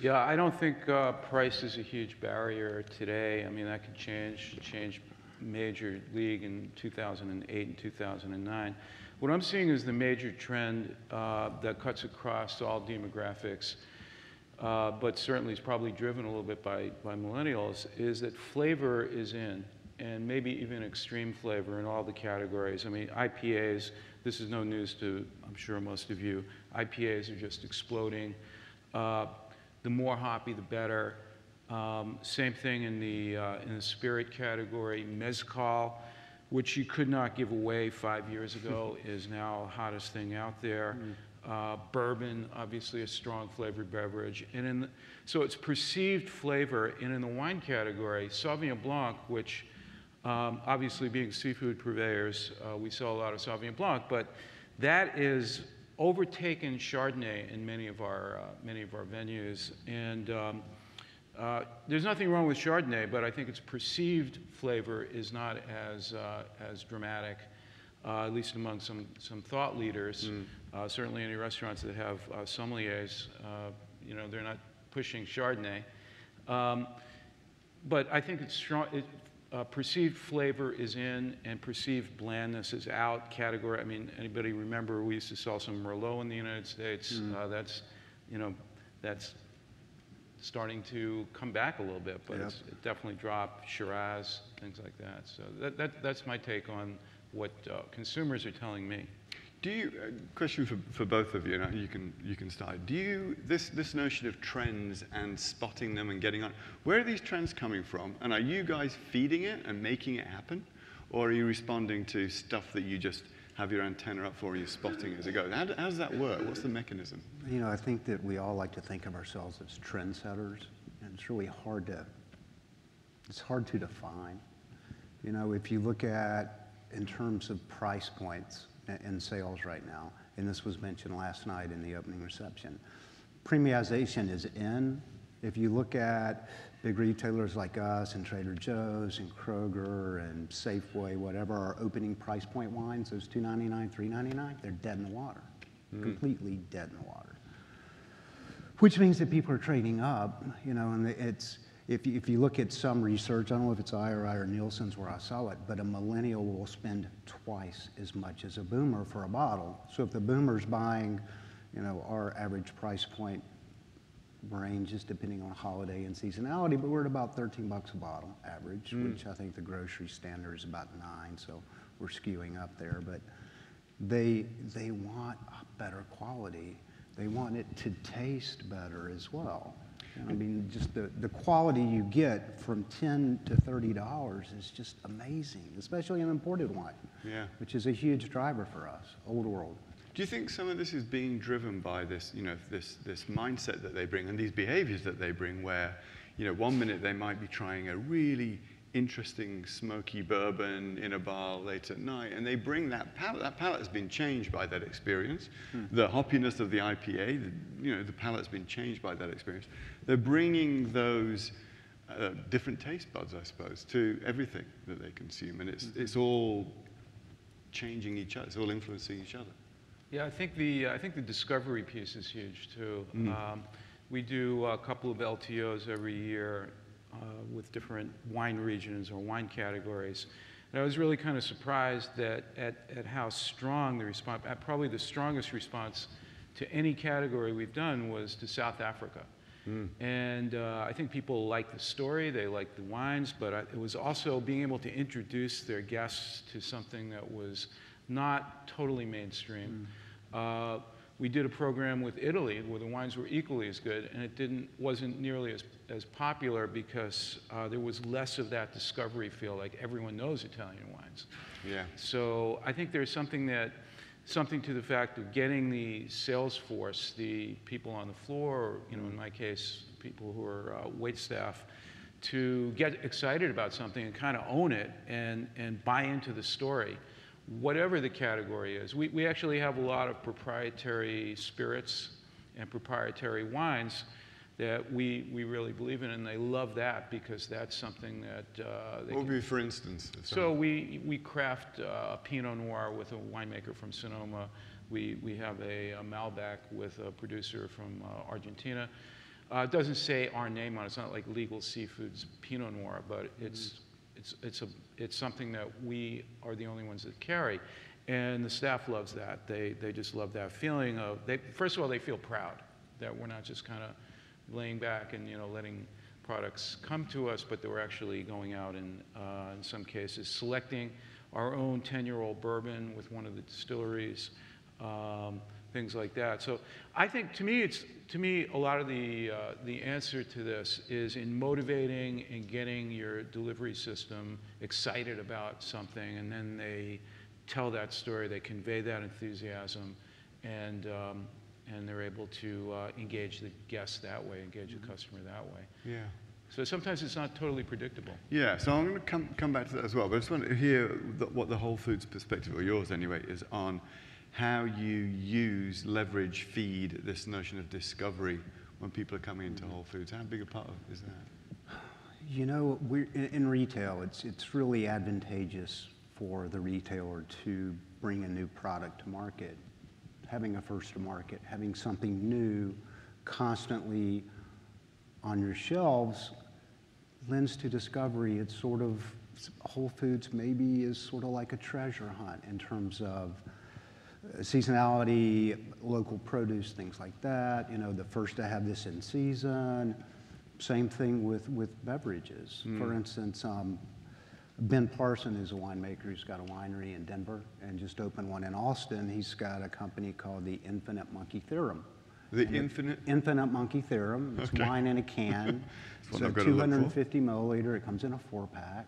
Yeah, I don't think uh, price is a huge barrier today. I mean, that could change, change major league in 2008 and 2009. What I'm seeing is the major trend uh, that cuts across all demographics, uh, but certainly is probably driven a little bit by, by millennials, is that flavor is in, and maybe even extreme flavor in all the categories. I mean, IPAs, this is no news to, I'm sure, most of you. IPAs are just exploding. Uh, the more hoppy, the better. Um, same thing in the, uh, in the spirit category. Mezcal, which you could not give away five years ago, is now the hottest thing out there. Uh, bourbon, obviously a strong flavored beverage. And in the, so it's perceived flavor. And in the wine category, Sauvignon Blanc, which um, obviously being seafood purveyors, uh, we sell a lot of Sauvignon Blanc, but that is overtaken Chardonnay in many of our, uh, many of our venues. And um, uh, there's nothing wrong with Chardonnay, but I think its perceived flavor is not as, uh, as dramatic, uh, at least among some, some thought leaders. Uh, certainly any restaurants that have uh, sommeliers, uh, you know, they're not pushing Chardonnay. Um, but I think it's strong. It, uh, perceived flavor is in and perceived blandness is out category. I mean, anybody remember we used to sell some Merlot in the United States? Mm. Uh, that's, you know, that's starting to come back a little bit, but it definitely dropped. Shiraz, things like that. So that, that, that's my take on what uh, consumers are telling me. Do you, uh, question for, for both of you, and you can, you can start. Do you, this, this notion of trends and spotting them and getting on, where are these trends coming from? And are you guys feeding it and making it happen? Or are you responding to stuff that you just have your antenna up for you're spotting as it goes? How, how does that work? What's the mechanism? You know, I think that we all like to think of ourselves as trendsetters, and it's really hard to, it's hard to define. You know, if you look at, in terms of price points in, in sales right now, and this was mentioned last night in the opening reception, premiumization is in. If you look at big retailers like us and Trader Joe's and Kroger and Safeway, whatever, are opening price point wines, those $2.99, $3.99, they're dead in the water, Mm. completely dead in the water. Which means that people are trading up, you know, and it's, if you, if you look at some research, I don't know if it's IRI or Nielsen's where I saw it, but a millennial will spend twice as much as a boomer for a bottle. So if the boomer's buying, you know, our average price point ranges depending on holiday and seasonality, but we're at about 13 bucks a bottle average, Mm. which I think the grocery standard is about nine, so we're skewing up there. But they they want a better quality. They want it to taste better as well. I mean, just the, the quality you get from 10 to 30 dollars is just amazing, especially in imported wine, Yeah. which is a huge driver for us, old world. Do you think some of this is being driven by this, you know, this, this mindset that they bring and these behaviors that they bring where, you know, one minute they might be trying a really interesting smoky bourbon in a bar late at night and they bring that palate, that palate has been changed by that experience. The hoppiness of the IPA, the, you know, the palate's been changed by that experience. They're bringing those uh, different taste buds, I suppose, to everything that they consume and it's, it's all changing each other, it's all influencing each other. Yeah, I think the I think the discovery piece is huge too. Mm. Um, we do a couple of LTOs every year uh, with different wine regions or wine categories. And I was really kind of surprised that at, at how strong the response, at probably the strongest response to any category we've done was to South Africa. And uh, I think people like the story, they like the wines, but I, it was also being able to introduce their guests to something that was not totally mainstream. Uh, we did a program with Italy where the wines were equally as good, and it didn't wasn't nearly as, as popular because uh, there was less of that discovery feel. Like everyone knows Italian wines. Yeah. So I think there's something that something to the fact of getting the sales force, the people on the floor, or, you know, in my case, people who are uh, wait staff, to get excited about something and kind of own it and, and buy into the story, whatever the category is. We, we actually have a lot of proprietary spirits and proprietary wines that we, we really believe in, and they love that because that's something that uh, they What would be, for instance? so we, we craft uh, a Pinot Noir with a winemaker from Sonoma. We, we have a, a Malbec with a producer from uh, Argentina. Uh, it doesn't say our name on it. It's not like Legal Sea Foods Pinot Noir, but it's, it's, it's, a, it's something that we are the only ones that carry. And the staff loves that. They, they just love that feeling of, they, first of all, they feel proud that we're not just kind of laying back and, you know, letting products come to us, but that we're actually going out and, uh, in some cases, selecting our own 10-year-old bourbon with one of the distilleries, um, things like that. So I think, to me, it's to me a lot of the uh, the answer to this is in motivating and getting your delivery system excited about something, and then they tell that story, they convey that enthusiasm, and um, and they're able to uh, engage the guest that way, engage the customer that way. Yeah. So sometimes it's not totally predictable. Yeah, so I'm going to come, come back to that as well, but I just want to hear the, what the Whole Foods perspective, or yours anyway, is on how you use, leverage, feed this notion of discovery when people are coming into Whole Foods. How big a part of is that? You know, in, in retail, it's, it's really advantageous for the retailer to bring a new product to market. Having a first to market, having something new constantly on your shelves lends to discovery. It's sort of, Whole Foods maybe is sort of like a treasure hunt in terms of seasonality, local produce, things like that. You know, the first to have this in season. Same thing with, with beverages. For Mm. instance, um, Ben Parsons is a winemaker. He's got a winery in Denver and just opened one in Austin. He's got a company called the Infinite Monkey Theorem. The And Infinite? Infinite Monkey Theorem. It's Okay. wine in a can. So I've gotta look for. 250 milliliter. It comes in a four pack.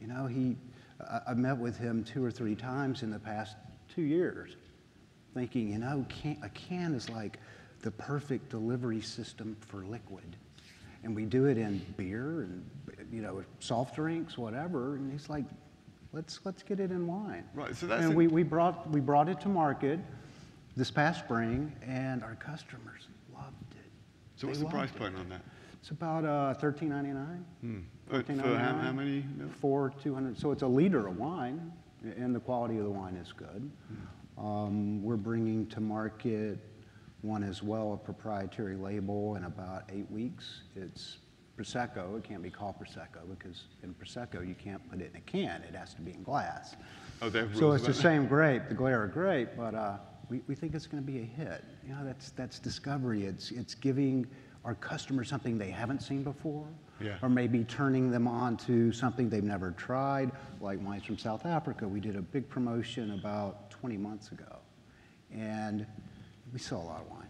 You know, he, I, I met with him two or three times in the past two years, thinking, you know, can, a can is like the perfect delivery system for liquid. And we do it in beer and, you know, soft drinks, whatever. And he's like, let's, let's get it in wine. Right, so that's And we, we, brought, we brought it to market this past spring, and our customers loved it. So what's the price point on that? It's about uh, $13.99. Hmm. Uh, For how, how many? mil? For 200, so it's a liter of wine, and the quality of the wine is good. Um, We're bringing to market one as well, a proprietary label, in about eight weeks. It's Prosecco. It can't be called Prosecco because in Prosecco, you can't put it in a can. It has to be in glass. Oh, they have So it's the about that? same grape, the Glera grape, but uh, we, we think it's going to be a hit. You know, that's, that's discovery. It's, it's giving our customers something they haven't seen before. Yeah. Or maybe turning them on to something they've never tried, like wines from South Africa. We did a big promotion about 20 months ago, and we saw a lot of wine.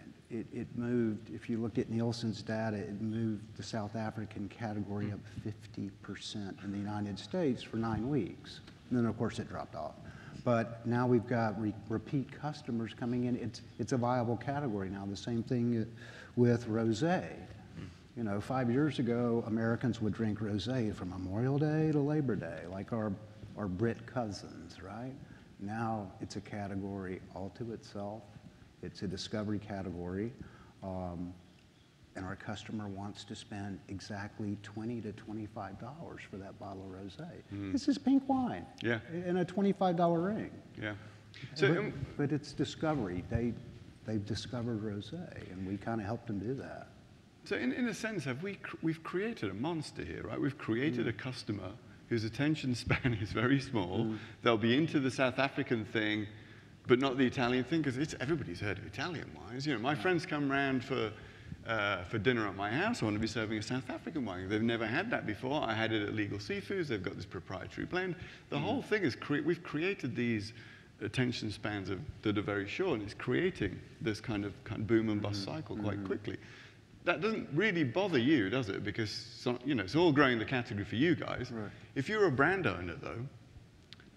And it, it moved, if you looked at Nielsen's data, it moved the South African category up 50% in the United States for nine weeks. And then, of course, it dropped off. But now we've got re- repeat customers coming in. It's, it's a viable category now. The same thing uh, with rosé. You know, five years ago, Americans would drink rosé from Memorial Day to Labor Day, like our, our Brit cousins, right? Now it's a category all to itself. It's a discovery category. Um, and our customer wants to spend exactly 20 to $25 for that bottle of rosé. Mm. This is pink wine Yeah. in a $25 ring. Yeah. So, but, um, but it's discovery. They, they've discovered rosé, and we kind of helped them do that. So in, in a sense, have we, cr- we've created a monster here, right? We've created Mm. a customer whose attention span is very small. They'll be into the South African thing, but not the Italian thing, because it's, everybody's heard of Italian wines. You know, my friends come round for, uh, for dinner at my house. I want to be serving a South African wine. They've never had that before. I had it at Legal Sea Foods. They've got this proprietary blend. The whole thing is, cre- we've created these attention spans of, that are very short, and it's creating this kind of, kind of boom and bust cycle quite quickly. That doesn't really bother you, does it? Because some, you know it's all growing the category for you guys. If you're a brand owner, though,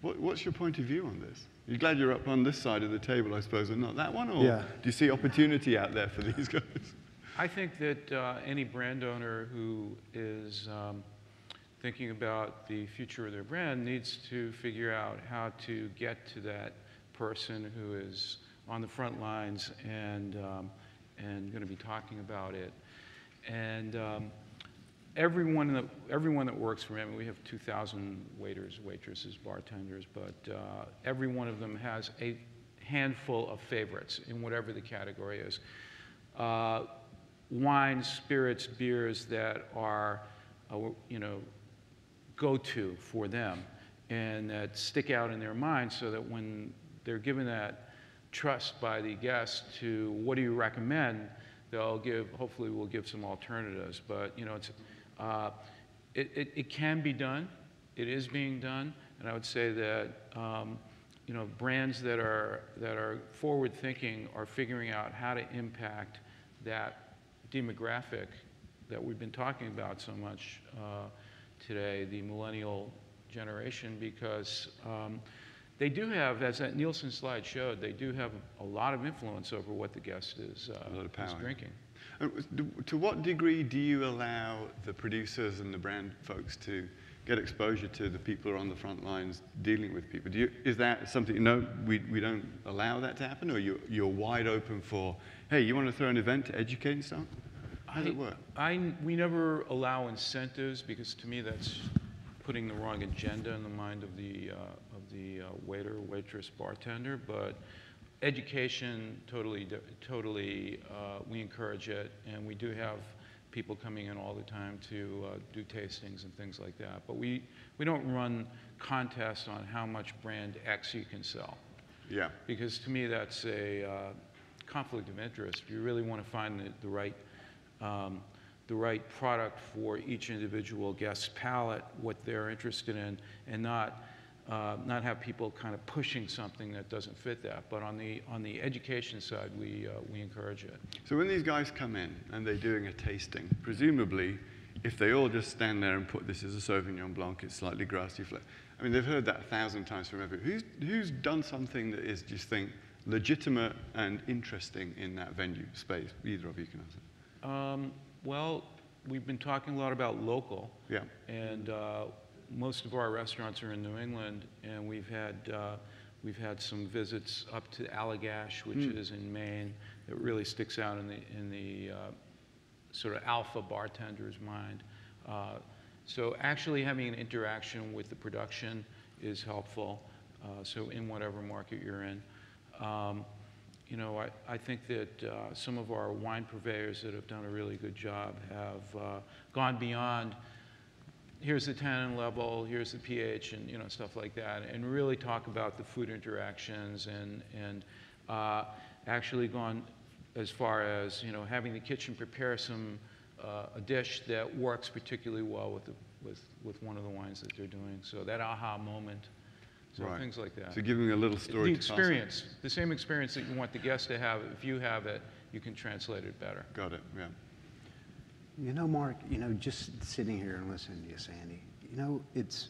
what, what's your point of view on this? You're glad you're up on this side of the table, I suppose, and not that one, or Yeah. do you see opportunity out there for these guys? I think that uh, any brand owner who is um, thinking about the future of their brand needs to figure out how to get to that person who is on the front lines and, um, and going to be talking about it. And um, everyone, that, everyone that works for him, we have 2,000 waiters, waitresses, bartenders, but uh, every one of them has a handful of favorites in whatever the category is. Uh, wines, spirits, beers that are, uh, you know, go-to for them and that stick out in their mind so that when they're given that trust by the guest to what do you recommend, they'll give, hopefully we'll give some alternatives. But, you know, it's, uh, it, it, it can be done. It is being done. And I would say that, um, you know, brands that are, that are forward-thinking are figuring out how to impact that demographic that we've been talking about so much uh, today, the millennial generation, because um, they do have, as that Nielsen slide showed, they do have a lot of influence over what the guest is, uh, A lot of is drinking. Do- To what degree do you allow the producers and the brand folks to get exposure to the people who are on the front lines dealing with people? Do you, is that something, no, we, we don't allow that to happen, or you, you're wide open for, hey, you want to throw an event to educate and stuff? How does it work? I, we never allow incentives because to me that's putting the wrong agenda in the mind of the, uh, of the uh, waiter, waitress, bartender. But education, totally, totally, uh, we encourage it, and we do have people coming in all the time to uh, do tastings and things like that. But we, we don't run contests on how much brand X you can sell. Yeah. Because to me, that's a uh, conflict of interest. If you really want to find the, the right, um, the right product for each individual guest's palate, what they're interested in, and not uh, not have people kind of pushing something that doesn't fit that. But on the on the education side, we uh, we encourage it. So when these guys come in and they're doing a tasting, presumably, if they all just stand there and put this is a Sauvignon Blanc, it's slightly grassy flavor. I mean, they've heard that a thousand times from everyone. Who's who's done something that is just think legitimate and interesting in that venue space? Either of you can answer. Um, well, we've been talking a lot about local. Yeah. And uh, most of our restaurants are in New England, and we've had uh, we've had some visits up to Allagash, which Mm. is in Maine, that really sticks out in the in the uh, sort of alpha bartender's mind. Uh, so actually having an interaction with the production is helpful. Uh, so in whatever market you're in. Um, you know, I, I think that uh, some of our wine purveyors that have done a really good job have uh, gone beyond here's the tannin level, here's the pH, and you know stuff like that, and really talk about the food interactions and and uh, actually gone as far as you know having the kitchen prepare some uh, a dish that works particularly well with the with with one of the wines that they're doing. So that aha moment. So Right. things like that. So giving a little story The to pass on. experience, the same experience that you want the guest to have, if you have it, you can translate it better. Got it, yeah. You know, Mark, you know, just sitting here and listening to you, Sandy, you know, it's,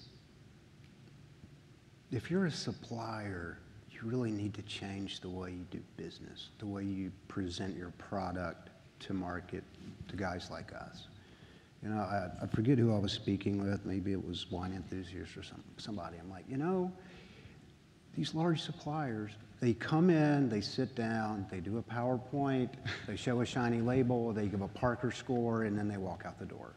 if you're a supplier, you really need to change the way you do business, the way you present your product to market to guys like us. You know, I, I forget who I was speaking with, maybe it was wine enthusiast or some, somebody. I'm like, you know, these large suppliers, they come in, they sit down, they do a PowerPoint, they show a shiny label, they give a Parker score, and then they walk out the door.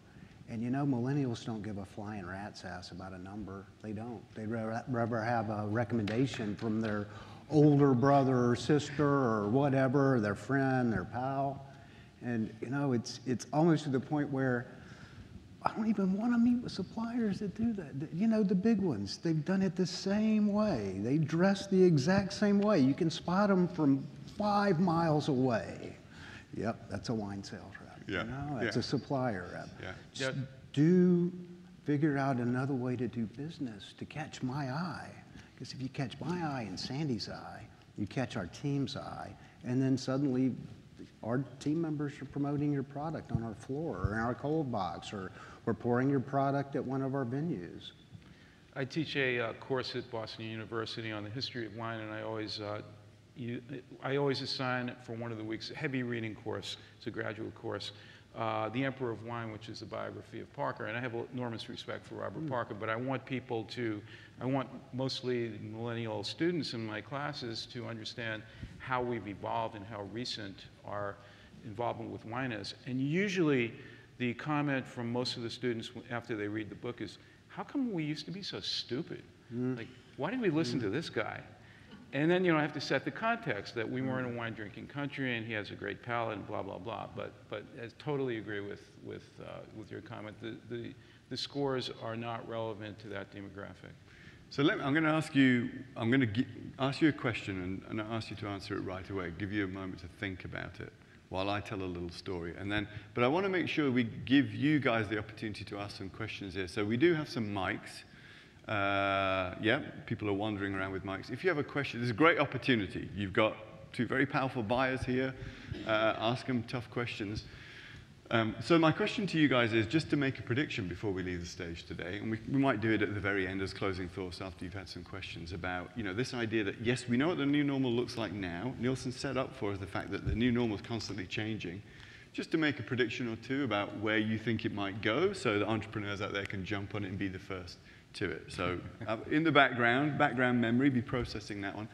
And you know, millennials don't give a flying rat's ass about a number. They don't. They'd rather have a recommendation from their older brother or sister or whatever, their friend, their pal. And you know, it's, it's almost to the point where I don't even want to meet with suppliers that do that. You know, the big ones, they've done it the same way. They dress the exact same way. You can spot them from five miles away. Yep, that's a wine sales rep. Yeah, You know, that's yeah. a supplier rep. Yeah. Just do figure out another way to do business to catch my eye. Because if you catch my eye and Sandy's eye, you catch our team's eye, and then suddenly our team members are promoting your product on our floor or in our cold box, or we're pouring your product at one of our venues. I teach a uh, course at Boston University on the history of wine, and I always, uh, you, I always assign for one of the weeks a heavy reading course. It's a graduate course. Uh, the Emperor of Wine, which is the biography of Parker, and I have enormous respect for Robert Parker, but I want people to, I want mostly millennial students in my classes to understand how we've evolved and how recent our involvement with wine is. And usually, the comment from most of the students after they read the book is, how come we used to be so stupid? Mm. Like, why did we listen mm. to this guy? And then, you know, I have to set the context that we weren't a mm. wine drinking country and he has a great palate and blah, blah, blah. But, but I totally agree with, with, uh, with your comment. The, the, the scores are not relevant to that demographic. So me, I'm going to ask you, I'm going to ask you a question and, and ask you to answer it right away. Give you a moment to think about it while I tell a little story. And then, but I want to make sure we give you guys the opportunity to ask some questions here. So we do have some mics. Uh, yeah, people are wandering around with mics. If you have a question, there's a great opportunity. You've got two very powerful buyers here. Uh, ask them tough questions. Um, so my question to you guys is just to make a prediction before we leave the stage today, and we, we might do it at the very end as closing thoughts after you've had some questions about, you know, this idea that yes, we know what the new normal looks like now. Nielsen set up for us the fact that the new normal is constantly changing. Just to make a prediction or two about where you think it might go, so that entrepreneurs out there can jump on it and be the first to it. So uh, in the background, background memory, be processing that one.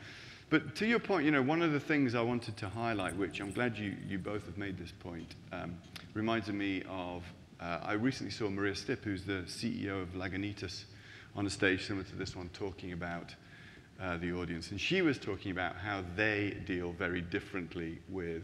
But to your point, you know, one of the things I wanted to highlight, which I'm glad you, you both have made this point, um, reminds me of, uh, I recently saw Maria Stipp, who's the CEO of Lagunitas, on a stage similar to this one, talking about uh, the audience. And she was talking about how they deal very differently with,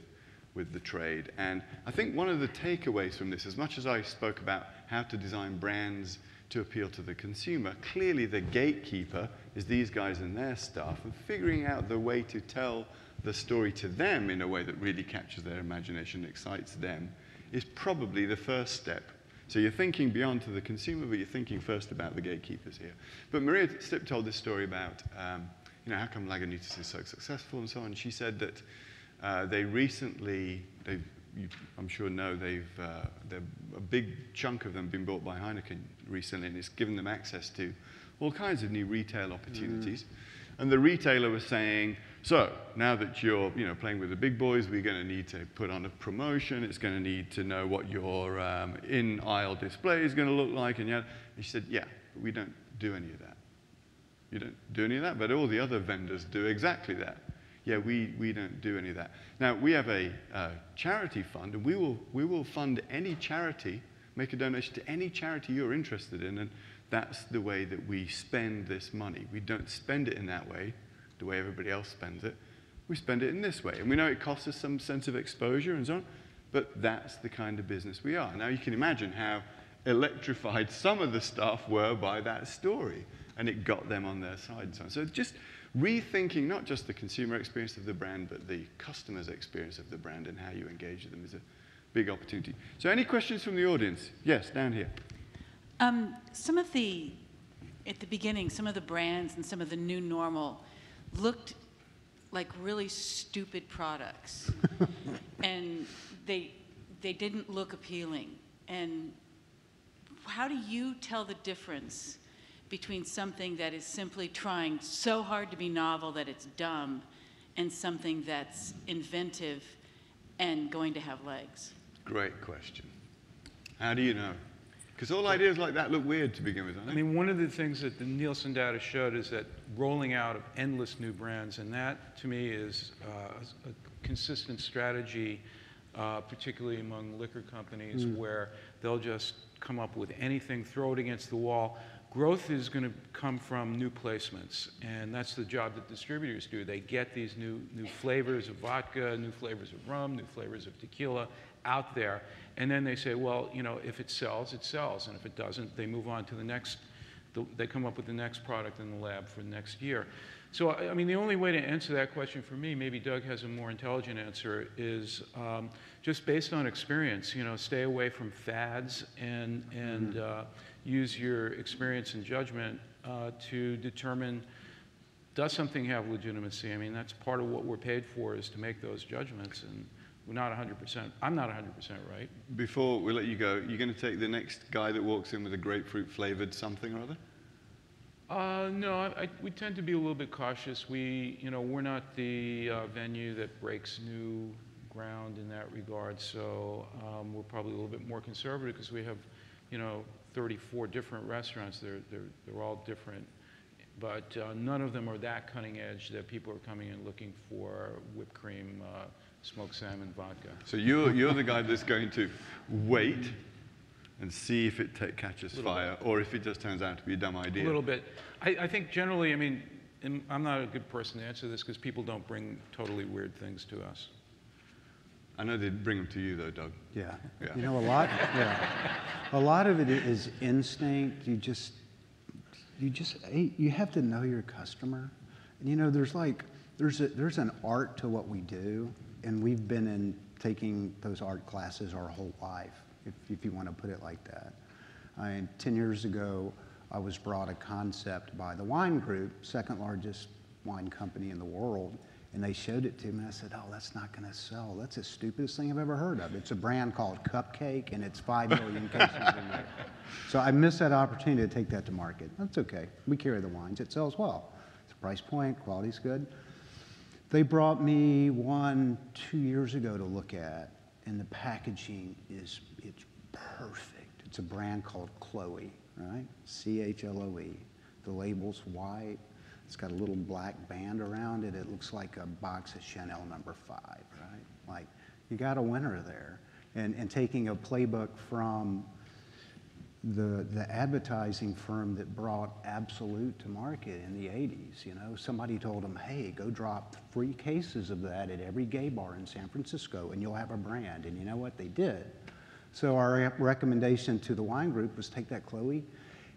with the trade. And I think one of the takeaways from this, as much as I spoke about how to design brands to appeal to the consumer, clearly the gatekeeper is these guys and their staff, and figuring out the way to tell the story to them in a way that really captures their imagination, excites them, is probably the first step. So you're thinking beyond to the consumer, but you're thinking first about the gatekeepers here. But Maria Stipp told this story about, um, you know, how come Lagunitas is so successful and so on. She said that uh, they recently, they've, you, I'm sure know, they've, uh, a big chunk of them been bought by Heineken recently, and it's given them access to all kinds of new retail opportunities. Mm. And the retailer was saying, so now that you're you know, playing with the big boys, we're going to need to put on a promotion. It's going to need to know what your um, in-aisle display is going to look like. And, yeah, and she said, yeah, but we don't do any of that. You don't do any of that, but all the other vendors do exactly that. Yeah, we, we don't do any of that. Now, we have a uh, charity fund, and we will, we will fund any charity, make a donation to any charity you're interested in, and that's the way that we spend this money. We don't spend it in that way the way everybody else spends it. We spend it in this way. And we know it costs us some sense of exposure and so on, but that's the kind of business we are. Now you can imagine how electrified some of the staff were by that story, and it got them on their side and so on. So just rethinking not just the consumer experience of the brand, but the customer's experience of the brand and how you engage with them is a big opportunity. So any questions from the audience? Yes, down here. Um, some of the, at the beginning, some of the brands and some of the new normal looked like really stupid products. and they, they didn't look appealing. And how do you tell the difference between something that is simply trying so hard to be novel that it's dumb and something that's inventive and going to have legs? Great question. How do you know? Because all ideas like that look weird to begin with, I mean, one of the things that the Nielsen data showed is that rolling out of endless new brands, and that to me is uh, a consistent strategy, uh, particularly among liquor companies, mm. where they'll just come up with anything, throw it against the wall. Growth is going to come from new placements, and that's the job that distributors do. They get these new, new flavors of vodka, new flavors of rum, new flavors of tequila out there, and then they say, well, you know, if it sells, it sells. And if it doesn't, they move on to the next, the, they come up with the next product in the lab for the next year. So, I mean, the only way to answer that question for me, maybe Doug has a more intelligent answer, is um, just based on experience. You know, stay away from fads and, and mm-hmm. uh, use your experience and judgment uh, to determine does something have legitimacy? I mean, that's part of what we're paid for is to make those judgments. And, we're not 100%. I'm not 100% right. Before we let you go, you're going to take the next guy that walks in with a grapefruit flavored something or other? Uh, no, I, I, we tend to be a little bit cautious. We, you know, we're not the uh, venue that breaks new ground in that regard. So um, we're probably a little bit more conservative because we have, you know, 34 different restaurants. They're, they're, they're all different. But uh, none of them are that cutting edge that people are coming in looking for whipped cream, uh, smoked salmon vodka. So you're, you're the guy that's going to wait and see if it catches fire bit. or if it just turns out to be a dumb idea. A little bit. I, I think generally, I mean, I'm not a good person to answer this because people don't bring totally weird things to us. I know they bring them to you though, Doug. Yeah. yeah. You know, a lot, yeah. A lot of it is instinct. You just, you just, you have to know your customer. And you know, there's like, there's, a, there's an art to what we do and we've been in taking those art classes our whole life, if, if you want to put it like that. I, 10 years ago, I was brought a concept by the wine group, second largest wine company in the world, and they showed it to me, and I said, oh, that's not going to sell. That's the stupidest thing I've ever heard of. It's a brand called Cupcake, and it's 5 million cases a year. So I missed that opportunity to take that to market. That's okay. We carry the wines. It sells well. It's a price point, quality's good. They brought me one two years ago to look at, and the packaging is it's perfect. It's a brand called Chloe, right? C H L O E. The label's white. It's got a little black band around it. It looks like a box of Chanel number five, right? Like you got a winner there. And, and taking a playbook from the, the advertising firm that brought Absolut to market in the 80s. You know, somebody told them, hey, go drop free cases of that at every gay bar in San Francisco and you'll have a brand. And you know what? They did. So our recommendation to the wine group was take that Chloe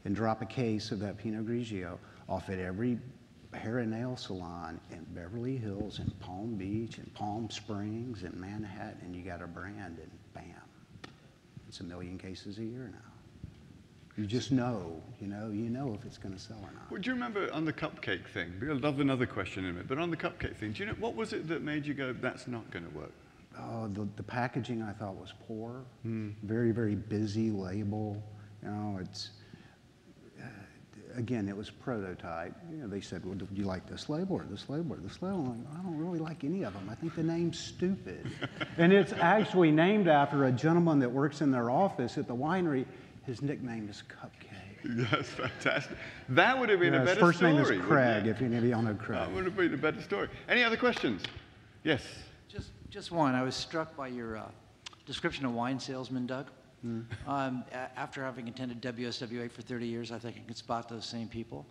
and drop a case of that Pinot Grigio off at every hair and nail salon in Beverly Hills and Palm Beach and Palm Springs and Manhattan and you got a brand and bam It's a million cases a year now. You just know, you know, you know if it's going to sell or not. Well, do you remember on the cupcake thing? I'd love another question in a minute, but on the cupcake thing, do you know what was it that made you go, that's not going to work? Oh, the, the packaging I thought was poor. Very, very busy label. You know, it's, uh, again, it was prototype. You know, they said, well, do you like this label or this label or this label? I'm like, I don't really like any of them. I think the name's stupid. and it's actually named after a gentleman that works in their office at the winery. His nickname is Cupcake. That's fantastic. That would have been Yeah, a his better first story. name is Craig, it? if any of y'all know Craig. That would have been a better story. Any other questions? Yes. Just, just one. I was struck by your uh, description of wine salesman, Doug. Mm. Um, after having attended WSWA for 30 years, I think I can spot those same people.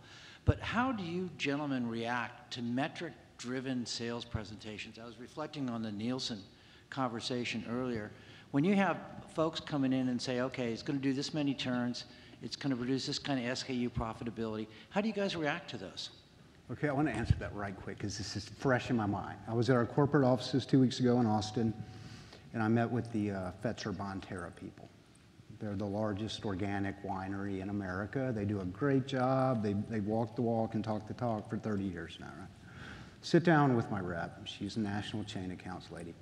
But how do you gentlemen react to metric-driven sales presentations? I was reflecting on the Nielsen conversation earlier. When you have folks coming in and say, okay, it's going to do this many turns, it's going to produce this kind of SKU profitability, how do you guys react to those? Okay, I want to answer that right quick because this is fresh in my mind. I was at our corporate offices two weeks ago in Austin, and I met with the uh, Fetzer Bonterra people. They're the largest organic winery in America. They do a great job. They, they walk the walk and talk the talk for 30 years now, right? Sit down with my rep. She's a national chain accounts lady.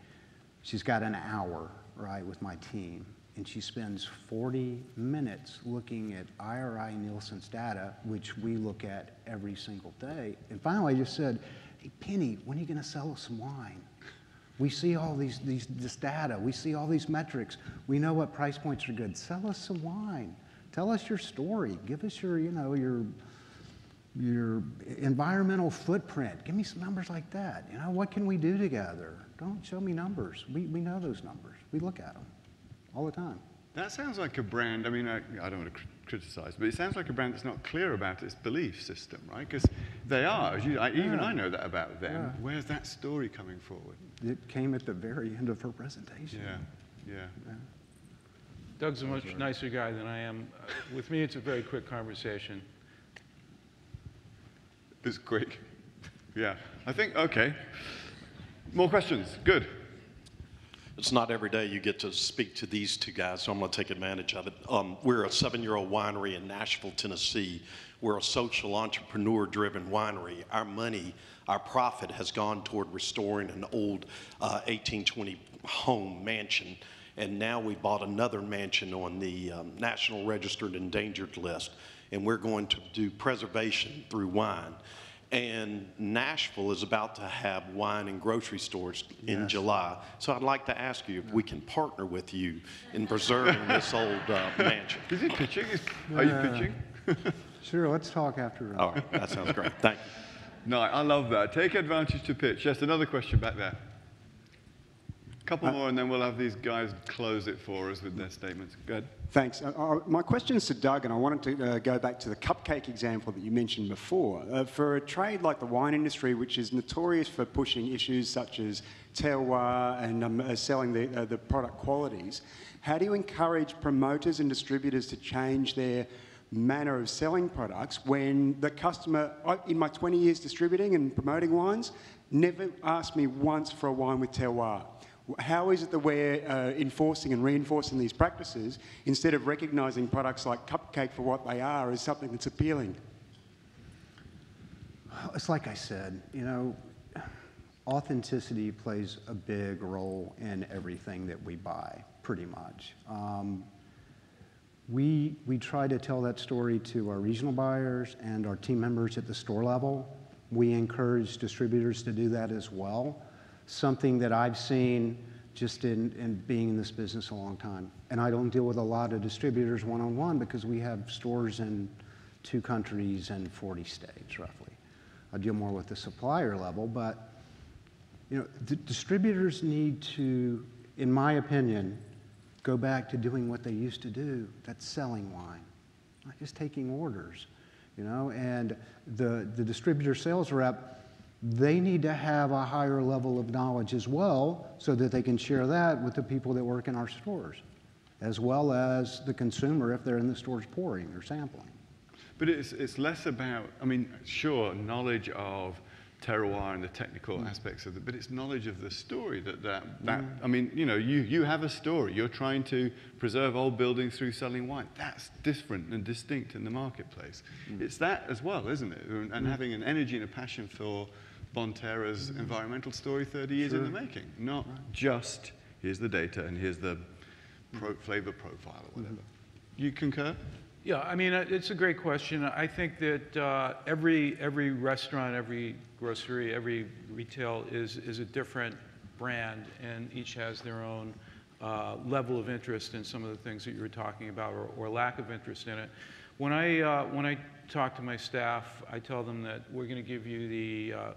She's got an hour, right, with my team, and she spends 40 minutes looking at IRI Nielsen's data, which we look at every single day. And finally, I just said, Hey, Penny, when are you going to sell us some wine? We see all these, these, this data. We see all these metrics. We know what price points are good. Sell us some wine. Tell us your story. Give us your, you know, your, your environmental footprint. Give me some numbers like that. You know, what can we do together? Don't show me numbers. We, we know those numbers. We look at them all the time. That sounds like a brand, I mean, I, I don't want to cr- criticize, but it sounds like a brand that's not clear about its belief system, right? Because they are, you, I, even Yeah. I know that about them. Yeah. Where's that story coming forward? It came at the very end of her presentation. Yeah, yeah. Doug's a much nicer guy than I am. Uh, With me, it's a very quick conversation. It's quick. Yeah. I think, okay. More questions? Good. It's not every day you get to speak to these two guys, so I'm going to take advantage of it. Um, we're a seven year old winery in Nashville, Tennessee. We're a social entrepreneur driven winery. Our money, our profit has gone toward restoring an old uh, 1820 home mansion. And now we bought another mansion on the um, National Registered Endangered list. And we're going to do preservation through wine. And Nashville is about to have wine and grocery stores in Yes. July. So I'd like to ask you if we can partner with you in preserving this old uh, mansion. Is he pitching? Are you Yeah. pitching? Sure, let's talk after. All right, that sounds great. Thank you. No, I love that. Take advantage to pitch. Yes, another question back there. A couple more, and then we'll have these guys close it for us with their statements. Go ahead. Thanks. Uh, uh, my question is to Doug, and I wanted to uh, go back to the cupcake example that you mentioned before. Uh, for a trade like the wine industry, which is notorious for pushing issues such as terroir and um, uh, selling the, uh, the product qualities, how do you encourage promoters and distributors to change their manner of selling products when the customer, in my 20 years distributing and promoting wines, never asked me once for a wine with terroir? How is it that we're uh, enforcing and reinforcing these practices instead of recognising products like Cupcake for what they are as something that's appealing? It's like I said, you know, authenticity plays a big role in everything that we buy, pretty much. Um, we, we try to tell that story to our regional buyers and our team members at the store level. We encourage distributors to do that as well. Something that I've seen just in, in being in this business a long time. And I don't deal with a lot of distributors one on one because we have stores in two countries and 40 states roughly. I deal more with the supplier level, but you know, the distributors need to, in my opinion, go back to doing what they used to do. That's selling wine, not just taking orders. You know, and the the distributor sales rep, they need to have a higher level of knowledge as well, so that they can share that with the people that work in our stores, as well as the consumer if they're in the stores pouring or sampling. But it's, it's less about, I mean, sure, knowledge of terroir and the technical mm. aspects of it, but it's knowledge of the story that that, that mm. I mean, you know, you, you have a story. You're trying to preserve old buildings through selling wine. That's different and distinct in the marketplace. Mm. It's that as well, isn't it? And, and Mm. having an energy and a passion for Bonterra's environmental story 30 years in the making, not just here's the data and here's the pro- flavor profile or whatever. You concur? Yeah, I mean, uh, it's a great question. I think that uh, every, every restaurant, every grocery, every retail is, is a different brand, and each has their own uh, level of interest in some of the things that you were talking about or, or lack of interest in it. When I, uh, when I talk to my staff, I tell them that we're going to give you the, uh,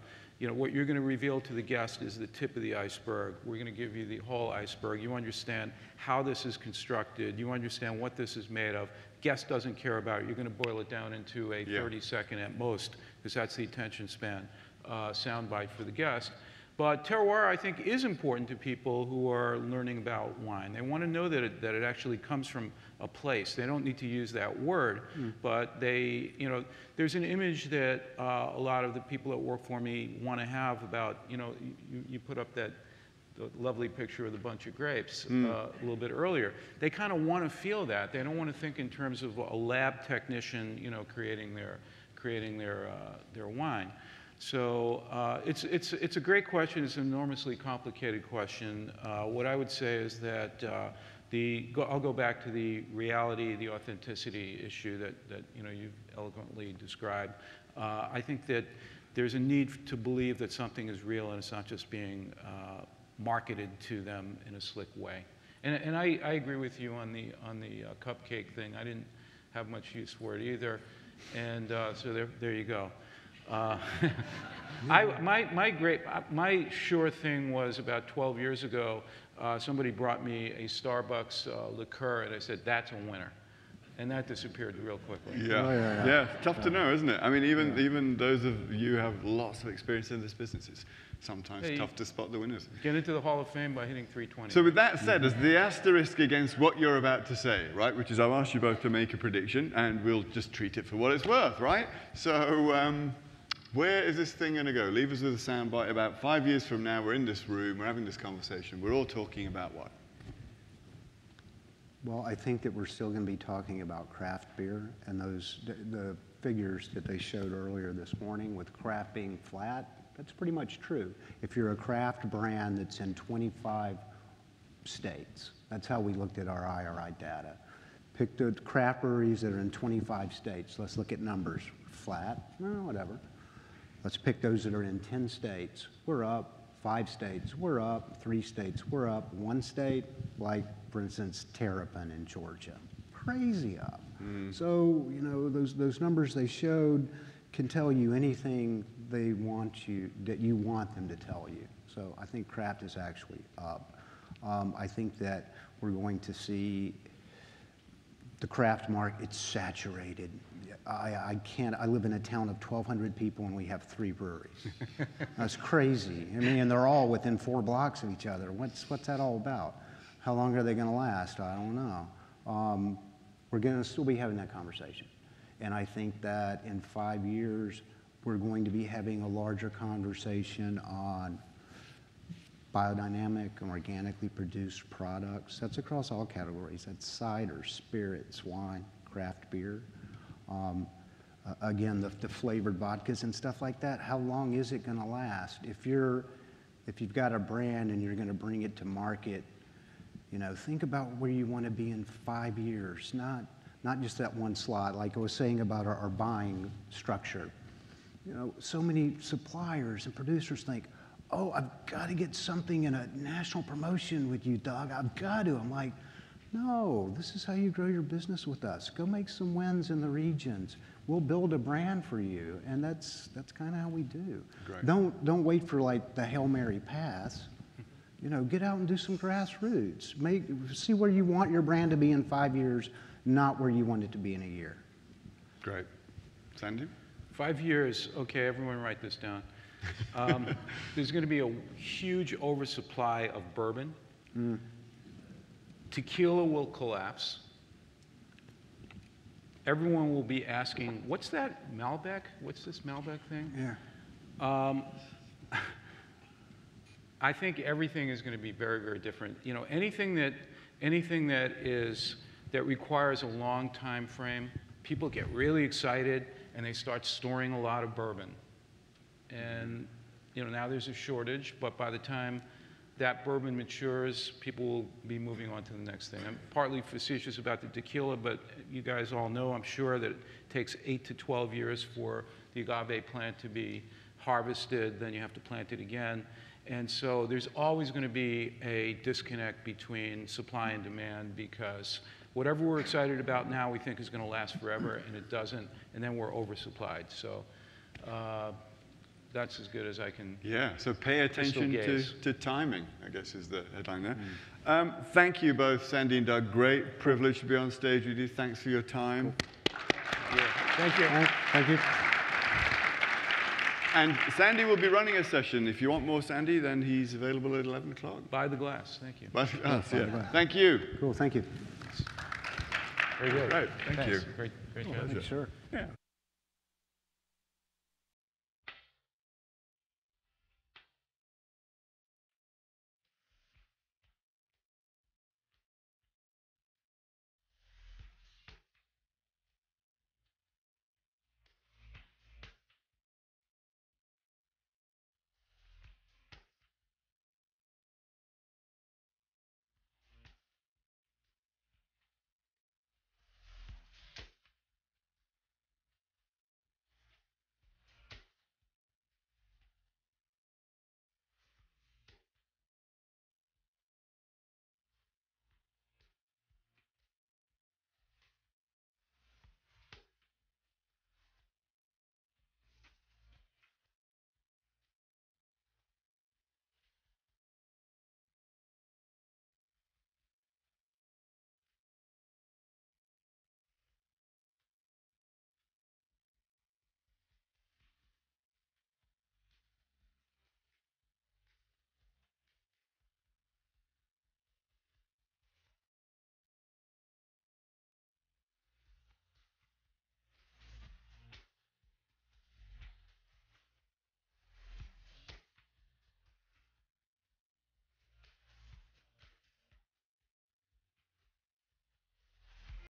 you know, what you're going to reveal to the guest is the tip of the iceberg. We're going to give you the whole iceberg. You understand how this is constructed. You understand what this is made of. Guest doesn't care about it. You're going to boil it down into a Yeah. 30 second at most, because that's the attention span uh, soundbite for the guest. But terroir, I think, is important to people who are learning about wine. They want to know that it, that it actually comes from a place. They don't need to use that word, Mm. but they, you know, there's an image that uh, a lot of the people that work for me want to have about, you know, you, you put up that the lovely picture of the bunch of grapes Mm. uh, a little bit earlier. They kind of want to feel that. They don't want to think in terms of a lab technician, you know, creating their creating their uh, their wine. So uh, it's it's it's a great question. It's an enormously complicated question. Uh, what I would say is that. The, go, I'll go back to the reality, the authenticity issue that, that you know, you've eloquently described. Uh, I think that there's a need to believe that something is real and it's not just being uh, marketed to them in a slick way. And, and I, I agree with you on the, on the uh, cupcake thing. I didn't have much use for it either. And uh, so there, there you go. Uh, I, my, my, great, my sure thing was about 12 years ago, uh, somebody brought me a Starbucks uh, liqueur, and I said, that's a winner. And that disappeared real quickly. Yeah. yeah, Tough to know, isn't it? I mean, even even those of you who have lots of experience in this business, it's sometimes Hey, tough to spot the winners. Get into the Hall of Fame by hitting 320. So with that said, as the asterisk against what you're about to say, right, which is I've asked you both to make a prediction, and we'll just treat it for what it's worth, right? So um, where is this thing going to go? Leave us with a soundbite. About five years from now, we're in this room, we're having this conversation. We're all talking about what? Well, I think that we're still going to be talking about craft beer and those the, the figures that they showed earlier this morning with craft being flat. That's pretty much true. If you're a craft brand that's in 25 states, that's how we looked at our IRI data. Pick the craft breweries that are in 25 states. Let's look at numbers. Flat, well, whatever. Let's pick those that are in 10 states. We're up. Five states, we're up. Three states, we're up. One state, like for instance, Terrapin in Georgia, crazy up. So, you know, those, those numbers they showed can tell you anything they want you, that you want them to tell you. So I think craft is actually up. Um, I think that we're going to see the craft market, it's saturated. I, I can't, I live in a town of 1,200 people and we have three breweries. That's crazy. I mean, and they're all within four blocks of each other. What's, what's that all about? How long are they going to last? I don't know. Um, we're going to still be having that conversation. And I think that in five years, we're going to be having a larger conversation on biodynamic and organically produced products. That's across all categories. That's cider, spirits, wine, craft beer. Um, again, the, flavored vodkas and stuff like that. How long is it going to last? If you're, if you've got a brand and you're going to bring it to market, you know, think about where you want to be in five years. Not, not just that one slot. Like I was saying about our, buying structure. You know, so many suppliers and producers think, oh, I've got to get something in a national promotion with you, Doug. I've got to. I'm like, no, this is how you grow your business with us. Go make some wins in the regions. We'll build a brand for you, and that's that's kind of how we do. Great. Don't don't wait for like the hail mary pass. You know, get out and do some grassroots. Make see where you want your brand to be in five years, not where you want it to be in a year. Great. Sandy? Five years, okay, everyone write this down. Um, there's going to be a huge oversupply of bourbon. Tequila will collapse. Everyone will be asking, what's that Malbec? What's this Malbec thing? Yeah. Um, I think everything is going to be very, very different. You know, anything that, anything that is, that requires a long time frame, people get really excited and they start storing a lot of bourbon. And, you know, now there's a shortage, but by the time that bourbon matures, people will be moving on to the next thing. I'm partly facetious about the tequila, but you guys all know, I'm sure, that it takes 8 to 12 years for the agave plant to be harvested, then you have to plant it again. And so there's always going to be a disconnect between supply and demand because whatever we're excited about now we think is going to last forever, and it doesn't, and then we're oversupplied. So uh, that's as good as I can. Yeah, so pay attention to, to timing, I guess is the headline there. Um, thank you both, Sandy and Doug. Great privilege to be on stage with you. Thanks for your time. Thank you. Thank you. And Sandy will be running a session. If you want more Sandy, then he's available at 11 o'clock. By the glass. Thank you. Buy the glass, buy the yeah. glass. Thank you. Cool, thank you. Very good. Right, thank Thanks. you. Great, great Oh, job. Sure. Yeah.